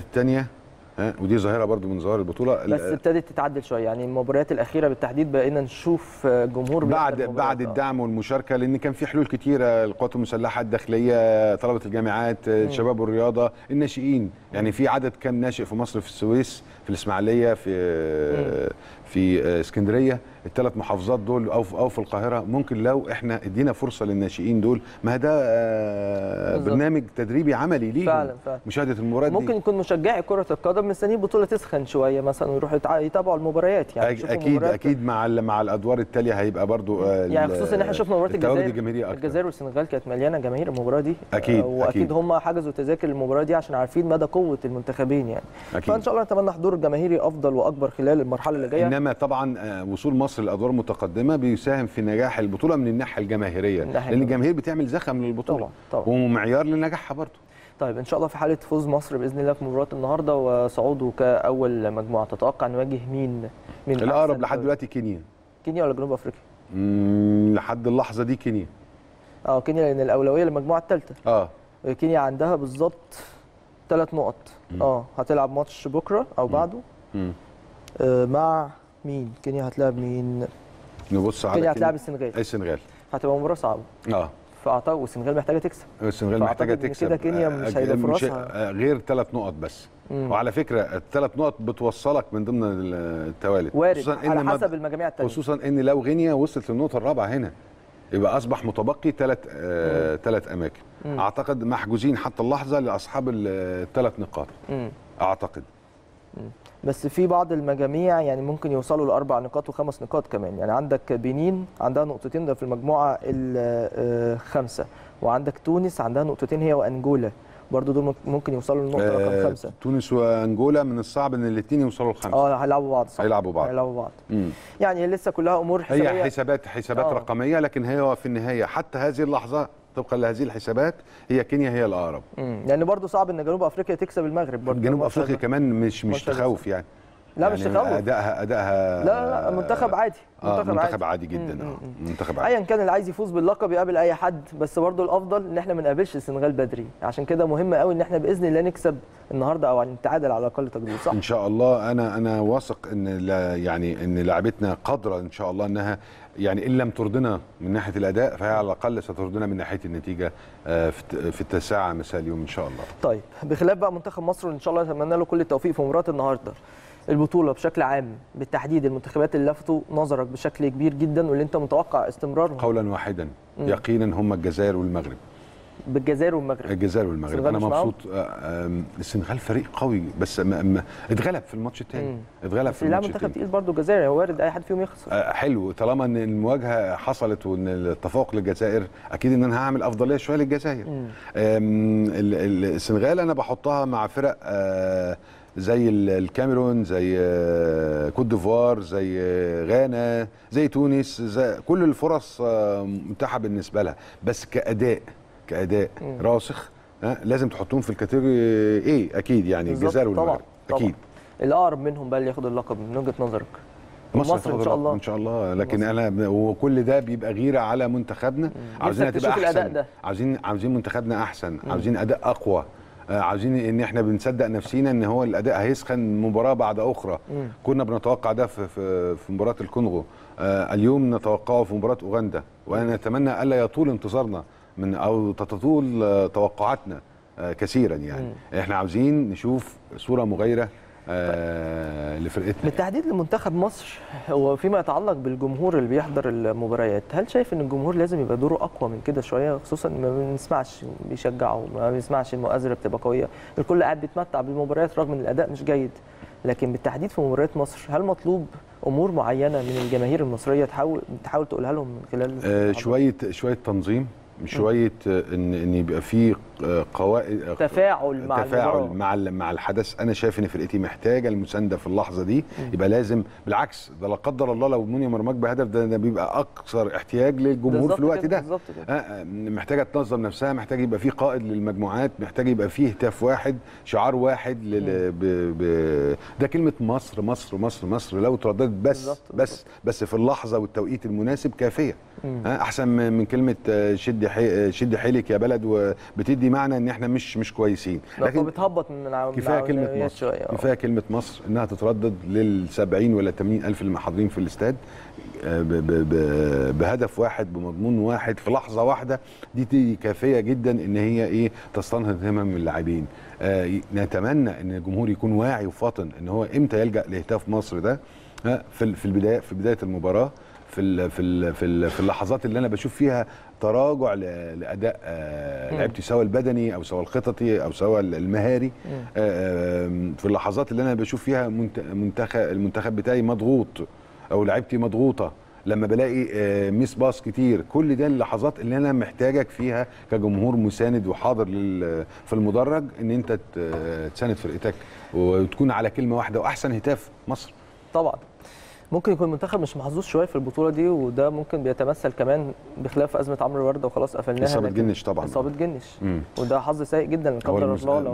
[SPEAKER 3] ودي ظاهرة برضو من ظواهر البطولة.
[SPEAKER 1] بس ابتدت تتعدل شوية. يعني المباريات الأخيرة بالتحديد بقينا نشوف جمهور
[SPEAKER 3] بعد بعد.
[SPEAKER 1] آه.
[SPEAKER 3] الدعم والمشاركة لأن كان في حلول كتيرة القوات المسلحة الداخلية طلبة الجامعات الشباب والرياضة الناشئين. يعني في عدد كان ناشئ في مصر في السويس في الإسماعيلية في في اسكندرية. الثلاث محافظات دول أو في أو في القاهرة ممكن لو إحنا إدينا فرصة للناشئين دول ما ده آه،. برنامج تدريبي عملي ليهم
[SPEAKER 1] فعلا، فعلا.
[SPEAKER 3] مشاهدة المباريات
[SPEAKER 1] ممكن يكون مشجعي كرة القدم مستنيين البطوله تسخن شوية مثلا ويروحوا يتابعوا المباريات يعني
[SPEAKER 3] أك-
[SPEAKER 1] أكيد
[SPEAKER 3] أكيد مع مع الأدوار التالية هيبقى برضو آه،
[SPEAKER 1] يعني خصوصا إن إحنا شفنا مباراه الجزائر الجزائر والسنغال كانت مليانة جماهير المباراة دي آه، واكيد
[SPEAKER 3] أكيد.
[SPEAKER 1] هم حجزوا تذاكر المباراة دي عشان عارفين مدى قوة المنتخبين يعني
[SPEAKER 3] أكيد.
[SPEAKER 1] فإن شاء الله نتمنى حضور جماهيري أفضل وأكبر خلال المرحلة اللي جاية
[SPEAKER 3] إنما طبعا آه، وصول مصر لادوار متقدمه بيساهم في نجاح البطولة من
[SPEAKER 1] الناحية
[SPEAKER 3] الجماهيرية. لأن الجماهير بتعمل زخم للبطولة.
[SPEAKER 1] طبعا، طبعا.
[SPEAKER 3] ومعيار لنجاحها برضه.
[SPEAKER 1] طيب إن شاء الله في حالة فوز مصر بإذن الله في مباراة النهارده وصعوده كأول مجموعة. تتوقع نواجه مين مين الأقرب
[SPEAKER 3] لحد؟ دلوقتي كينيا.
[SPEAKER 1] كينيا ولا جنوب
[SPEAKER 3] أفريقيا؟ لحد اللحظة دي كينيا.
[SPEAKER 1] آه كينيا لأن الأولوية للمجموعة الثالثة.
[SPEAKER 3] آه.
[SPEAKER 1] كينيا عندها بالظبط ثلاث نقط. آه هتلعب ماتش بكرة أو بعده.
[SPEAKER 3] مم.
[SPEAKER 1] آه مع مين؟ كينيا هتلاعب مين؟
[SPEAKER 3] نبص على
[SPEAKER 1] كينيا هتلاعب السنغال.
[SPEAKER 3] السنغال
[SPEAKER 1] هتبقى مباراة صعبة.
[SPEAKER 3] آه.
[SPEAKER 1] فأعتقد والسنغال محتاجة تكسب.
[SPEAKER 3] السنغال محتاجة
[SPEAKER 1] إن
[SPEAKER 3] تكسب.
[SPEAKER 1] كده كينيا مش
[SPEAKER 3] آه،
[SPEAKER 1] هيبقى
[SPEAKER 3] مش-
[SPEAKER 1] فرصها.
[SPEAKER 3] آه، غير ثلاث نقط بس.
[SPEAKER 1] مم.
[SPEAKER 3] وعلى فكرة الثلاث نقط بتوصلك من ضمن التوالي.
[SPEAKER 1] وارد
[SPEAKER 3] خصوصاً إن
[SPEAKER 1] على
[SPEAKER 3] ما-
[SPEAKER 1] حسب المجاميع الثانية
[SPEAKER 3] خصوصا إن لو غينيا وصلت للنقطة الرابعة هنا يبقى أصبح متبقي ثلاث آه ثلاث أماكن.
[SPEAKER 1] مم.
[SPEAKER 3] أعتقد محجوزين حتى اللحظة لأصحاب الثلاث نقاط.
[SPEAKER 1] مم.
[SPEAKER 3] أعتقد.
[SPEAKER 1] بس في بعض المجاميع يعني ممكن يوصلوا لأربع نقاط وخمس نقاط كمان. يعني عندك بنين عندها نقطتين ده في المجموعة الخامسه وعندك تونس عندها نقطتين هي وأنجولا. برضو دول ممكن يوصلوا للنقطه رقم
[SPEAKER 3] آه
[SPEAKER 1] خمسة.
[SPEAKER 3] تونس وأنجولا من الصعب إن الاثنين يوصلوا لخمسة.
[SPEAKER 1] آه هيلعبوا بعض صح.
[SPEAKER 3] هيلعبوا بعض.
[SPEAKER 1] هيلعبوا بعض.
[SPEAKER 3] مم.
[SPEAKER 1] يعني لسه كلها أمور حسابية.
[SPEAKER 3] هي حسابات حسابات
[SPEAKER 1] آه.
[SPEAKER 3] رقمية لكن هي في النهاية حتى هذه اللحظة طبقا لهذه الحسابات هي كينيا هي
[SPEAKER 1] الأقرب. لأن برضو صعب إن جنوب أفريقيا تكسب المغرب برضو.
[SPEAKER 3] جنوب
[SPEAKER 1] ماتش أفريقيا
[SPEAKER 3] كمان مش مش تخوف يعني.
[SPEAKER 1] لا مش
[SPEAKER 3] يعني
[SPEAKER 1] تخوف.
[SPEAKER 3] ادائها أدائها
[SPEAKER 1] لا لا لا منتخب عادي
[SPEAKER 3] آه منتخب
[SPEAKER 1] عادي.
[SPEAKER 3] عادي جدا
[SPEAKER 1] مم، آه
[SPEAKER 3] منتخب عادي.
[SPEAKER 1] ايا كان اللي عايز يفوز باللقب يقابل أي حد بس برضه الأفضل إن إحنا ما نقابلش السنغال بدري. عشان كده مهم قوي إن إحنا بإذن الله نكسب النهارده أو نتعادل على أقل تقدير صح؟
[SPEAKER 3] إن شاء الله. أنا أنا واثق إن يعني إن لاعبتنا قادرة إن شاء الله إنها يعني إن لم ترضنا من ناحية الأداء فهي على الأقل سترضنا من ناحية النتيجة آه، في الت- في التاسعه مساء اليوم إن شاء الله.
[SPEAKER 1] طيب بخلاف بقى منتخب مصر ان شاء الله نتمنى له كل التوفيق في مباراة النهارده. البطولة بشكل عام بالتحديد المنتخبات اللي لفتوا نظرك بشكل كبير جدا واللي أنت متوقع استمرارهم
[SPEAKER 3] قولا واحدا. يقينا هم الجزائر والمغرب.
[SPEAKER 1] بالجزائر والمغرب.
[SPEAKER 3] الجزائر والمغرب.
[SPEAKER 1] السنغال أنا؟
[SPEAKER 3] مبسوط آه، آم، السنغال فريق قوي بس ما ما اتغلب في الماتش الثاني. اتغلب في
[SPEAKER 1] لا
[SPEAKER 3] الماتش
[SPEAKER 1] منتخب
[SPEAKER 3] الثاني
[SPEAKER 1] تقيل برضه الجزائر هو وارد أي حد فيهم يخسر.
[SPEAKER 3] آه، حلو. طالما إن المواجهة حصلت وإن التفوق للجزائر أكيد إن أنا هعمل أفضلية شوية للجزائر. السنغال أنا بحطها مع فرق آه، زي ال- الكاميرون زي آه، كوت ديفوار زي آه، غانا زي تونس زي كل الفرص آه، متاحة بالنسبة لها. بس كأداء كأداء
[SPEAKER 1] مم.
[SPEAKER 3] راسخ ها، لازم تحطهم في الكاتيجوري إيه أكيد يعني الجزائر والمغرب.
[SPEAKER 1] طبعاً.
[SPEAKER 3] أكيد.
[SPEAKER 1] الأقرب منهم بقى اللي ياخد اللقب من وجهة نظرك.
[SPEAKER 3] مصر,
[SPEAKER 1] مصر
[SPEAKER 3] إن
[SPEAKER 1] شاء الله.
[SPEAKER 3] إن شاء الله. لكن
[SPEAKER 1] مصر.
[SPEAKER 3] أنا وكل ده بيبقى غيره على منتخبنا. عاوزينها تبقى أحسن.
[SPEAKER 1] ده.
[SPEAKER 3] عاوزين عاوزين منتخبنا أحسن. عاوزين أداء أقوى. آه، عاوزين إن إحنا بنصدق نفسينا إن هو الأداء هيسخن مباراة بعد أخرى.
[SPEAKER 1] مم.
[SPEAKER 3] كنا بنتوقع ده في في, في مباراة الكونغو. آه، اليوم نتوقعه في مباراة أوغندا. وأنا اتمنى ألا يطول انتظارنا. من أو تطول آه، توقعاتنا آه، كثيرا يعني. إحنا عاوزين نشوف صورة مغايره آه، لفرقتنا
[SPEAKER 1] بالتحديد لمنتخب مصر هو فيما يتعلق بالجمهور اللي بيحضر المباريات هل شايف إن الجمهور لازم يبقى دوره أقوى من كده شوية؟ خصوصا ما بنسمعش بيشجعوا ما بنسمعش المؤازرة بتبقى قوية. الكل قاعد بيتمتع بالمباريات رغم إن الأداء مش جيد. لكن بالتحديد في مباريات مصر هل مطلوب أمور معينة من الجماهير المصرية تحاول تحاول تقولها لهم من خلال
[SPEAKER 3] آه، شوية شوية تنظيم شوية آه، إن إن يبقى في آه، قواعد
[SPEAKER 1] تفاعل مع
[SPEAKER 3] تفاعل. مع مع الحدث. أنا شايف إن فرقتي محتاجة المساندة في اللحظة دي. يبقى لازم بالعكس ده لا قدر الله لو منيا مرماك بهدف ده, ده بيبقى أكثر احتياج للجمهور في الوقت ده.
[SPEAKER 1] بالظبط كده.
[SPEAKER 3] آه، آه، محتاجة تنظم نفسها محتاج يبقى في قائد للمجموعات محتاج يبقى في هتاف واحد شعار واحد لل... ب... ب... ده كلمة مصر مصر مصر مصر. لو ترددت بس
[SPEAKER 1] بالظبط،
[SPEAKER 3] بس بس في اللحظة والتوقيت المناسب
[SPEAKER 1] كافية.
[SPEAKER 3] آه، أحسن من كلمة آه، شد حي... شد حيلك يا بلد وبتدي معنى إن إحنا مش مش كويسين.
[SPEAKER 1] لكن بتهبط من الع-
[SPEAKER 3] كفاية
[SPEAKER 1] كلمة
[SPEAKER 3] مصر.
[SPEAKER 1] آه.
[SPEAKER 3] كفاية كلمة مصر إنها تتردد لل 70 ولا 80 ألف اللي حاضرين في الاستاد آه، ب- ب- ب- بهدف واحد بمضمون واحد في لحظة واحدة. دي دي كافية جدا إن هي إيه تستنهض همم اللاعبين. آه، نتمنى إن الجمهور يكون واعي وفاطن إن هو إمتى يلجأ لهتاف مصر ده. في في البدايه في بداية المباراة في ال في ال في, ال في اللحظات اللي أنا بشوف فيها تراجع لأداء آه،
[SPEAKER 1] مم.
[SPEAKER 3] لعيبتي سواء البدني أو سواء الخططي أو سواء المهاري. آه، في اللحظات اللي أنا بشوف فيها منت- منتخب المنتخب بتاعي مضغوط أو لعيبتي مضغوطة. لما بلاقي آه، miss pass كتير. كل ده اللحظات اللي أنا محتاجك فيها كجمهور مساند وحاضر في المدرج إن أنت تساند فرقتك وتكون على كلمة واحدة وأحسن هتاف مصر.
[SPEAKER 1] طبعا. ممكن يكون المنتخب مش محظوظ شوية في البطولة دي وده ممكن بيتمثل كمان بخلاف أزمة عمرو وردة وخلاص قفلناها إصابة
[SPEAKER 3] جنش طبعا
[SPEAKER 1] إصابة جنش
[SPEAKER 3] مم.
[SPEAKER 1] وده حظ سيء جدا لا قدر الله لو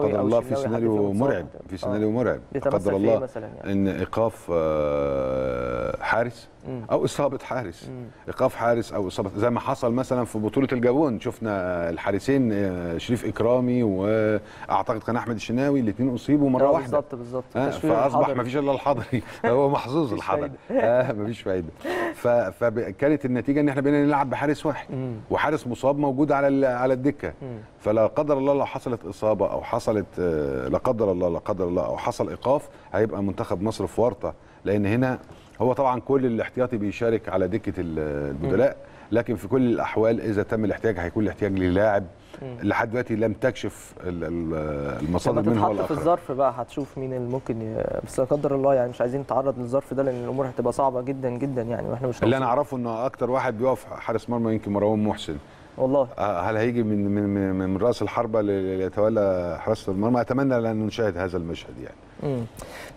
[SPEAKER 3] قدر
[SPEAKER 1] أو
[SPEAKER 3] الله في سيناريو. مرعب في
[SPEAKER 1] آه.
[SPEAKER 3] سيناريو مرعب لا
[SPEAKER 1] بيتمثل
[SPEAKER 3] قدر الله
[SPEAKER 1] مثلا يعني
[SPEAKER 3] إن إيقاف آه، حارس. أو إصابة حارس. إيقاف حارس أو إصابة. زي ما حصل مثلا في بطولة الجابون. شفنا الحارسين آه، شريف إكرامي وأعتقد كان أحمد الشناوي الاثنين أصيبوا مرة
[SPEAKER 1] آه،
[SPEAKER 3] واحدة.
[SPEAKER 1] بالظبط بالظبط.
[SPEAKER 3] آه،
[SPEAKER 1] فأصبح.
[SPEAKER 3] ما فيش إلا الحضري هو محظوظ الحضري آه مفيش فايدة. ف- فكانت النتيجة إن إحنا بقينا نلعب بحارس واحد. وحارس مصاب موجود على على
[SPEAKER 1] الدكة.
[SPEAKER 3] فلا قدر الله لو حصلت إصابة أو حصلت آه، لا قدر الله لا قدر الله أو حصل إيقاف هيبقى منتخب مصر في ورطة. لأن هنا هو طبعا كل الاحتياطي بيشارك على دكة ال- البدلاء لكن في كل الأحوال إذا تم الاحتياج هيكون الاحتياج للاعب. لحد دلوقتي لم تكشف ال- ال- المصادر منه
[SPEAKER 1] تتحط في الظرف بقى هتشوف مين اللي ممكن ي... بس لا قدر الله يعني مش عايزين نتعرض للظرف ده لأن الأمور هتبقى صعبة جدا جدا يعني وإحنا مش
[SPEAKER 3] اللي
[SPEAKER 1] أنا.
[SPEAKER 3] أعرفه إن أكتر واحد بيقف حارس مرمى يمكن مروان محسن.
[SPEAKER 1] والله.
[SPEAKER 3] آه، هل هيجي من من من, رأس الحربة اللي يتولى حراسة المرمى؟ أتمنى ان نشاهد هذا المشهد يعني.
[SPEAKER 1] مم.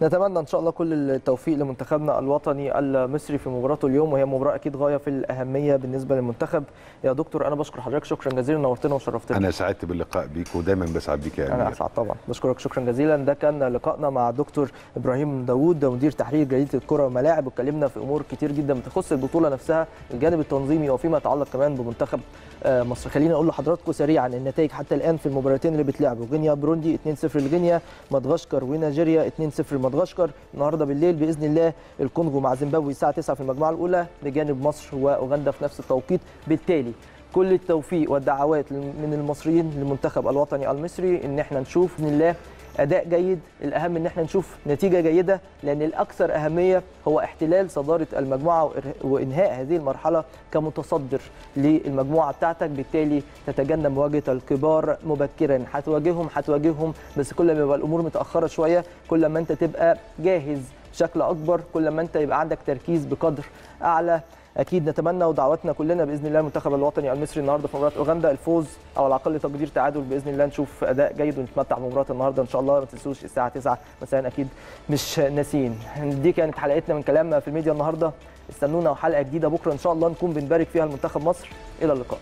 [SPEAKER 1] نتمنى إن شاء الله كل التوفيق لمنتخبنا الوطني المصري في مباراته اليوم وهي مباراة أكيد غاية في الأهمية بالنسبة للمنتخب. يا دكتور أنا بشكر حضرتك شكرا جزيلا نورتنا وشرفتنا.
[SPEAKER 3] أنا سعدت باللقاء بيك ودايما بسعد بيك يا
[SPEAKER 1] أنا
[SPEAKER 3] امير
[SPEAKER 1] أسعد طبعا. بشكرك شكرا جزيلا. ده كان لقائنا مع دكتور إبراهيم داوود مدير تحرير جريدة الكرة والملاعب. واتكلمنا في أمور كتير جدا بتخص البطولة نفسها الجانب التنظيمي وفيما يتعلق كمان بمنتخب آه، مصر. خلينا أقول لحضراتكم سريعا النتائج حتى الآن في المباراتين اللي بيتلعبوا. غينيا بروندي 2-0 لغينيا. مدغشقر ونيجيريا. 2-0 لمدغشقر. النهارده بالليل بإذن الله الكونغو مع زيمبابوي الساعة 9 في المجموعة الأولى بجانب مصر وأوغندا في نفس التوقيت. بالتالي كل التوفيق والدعوات من المصريين للمنتخب الوطني المصري إن إحنا نشوف باذن الله أداء جيد الأهم إن إحنا نشوف نتيجة جيدة لأن الأكثر أهمية هو احتلال صدارة المجموعة وإنهاء هذه المرحلة كمتصدر للمجموعة بتاعتك بالتالي تتجنب مواجهة الكبار مبكرا. هتواجههم هتواجههم بس كل ما يبقى الأمور متأخرة شوية كل ما أنت تبقى جاهز بشكل أكبر كل ما أنت يبقى عندك تركيز بقدر أعلى. أكيد نتمنى ودعواتنا كلنا بإذن الله المنتخب الوطني المصري النهارده في مباراة أوغندا الفوز أو على الأقل تقدير تعادل بإذن الله. نشوف أداء جيد ونتمتع بمباراة النهارده. إن شاء الله ما تنسوش الساعة 9 مساء أكيد مش ناسيين. دي كانت حلقتنا من كلام في الميديا النهارده. استنونا حلقة جديدة بكرة إن شاء الله نكون بنبارك فيها لمنتخب مصر. إلى اللقاء.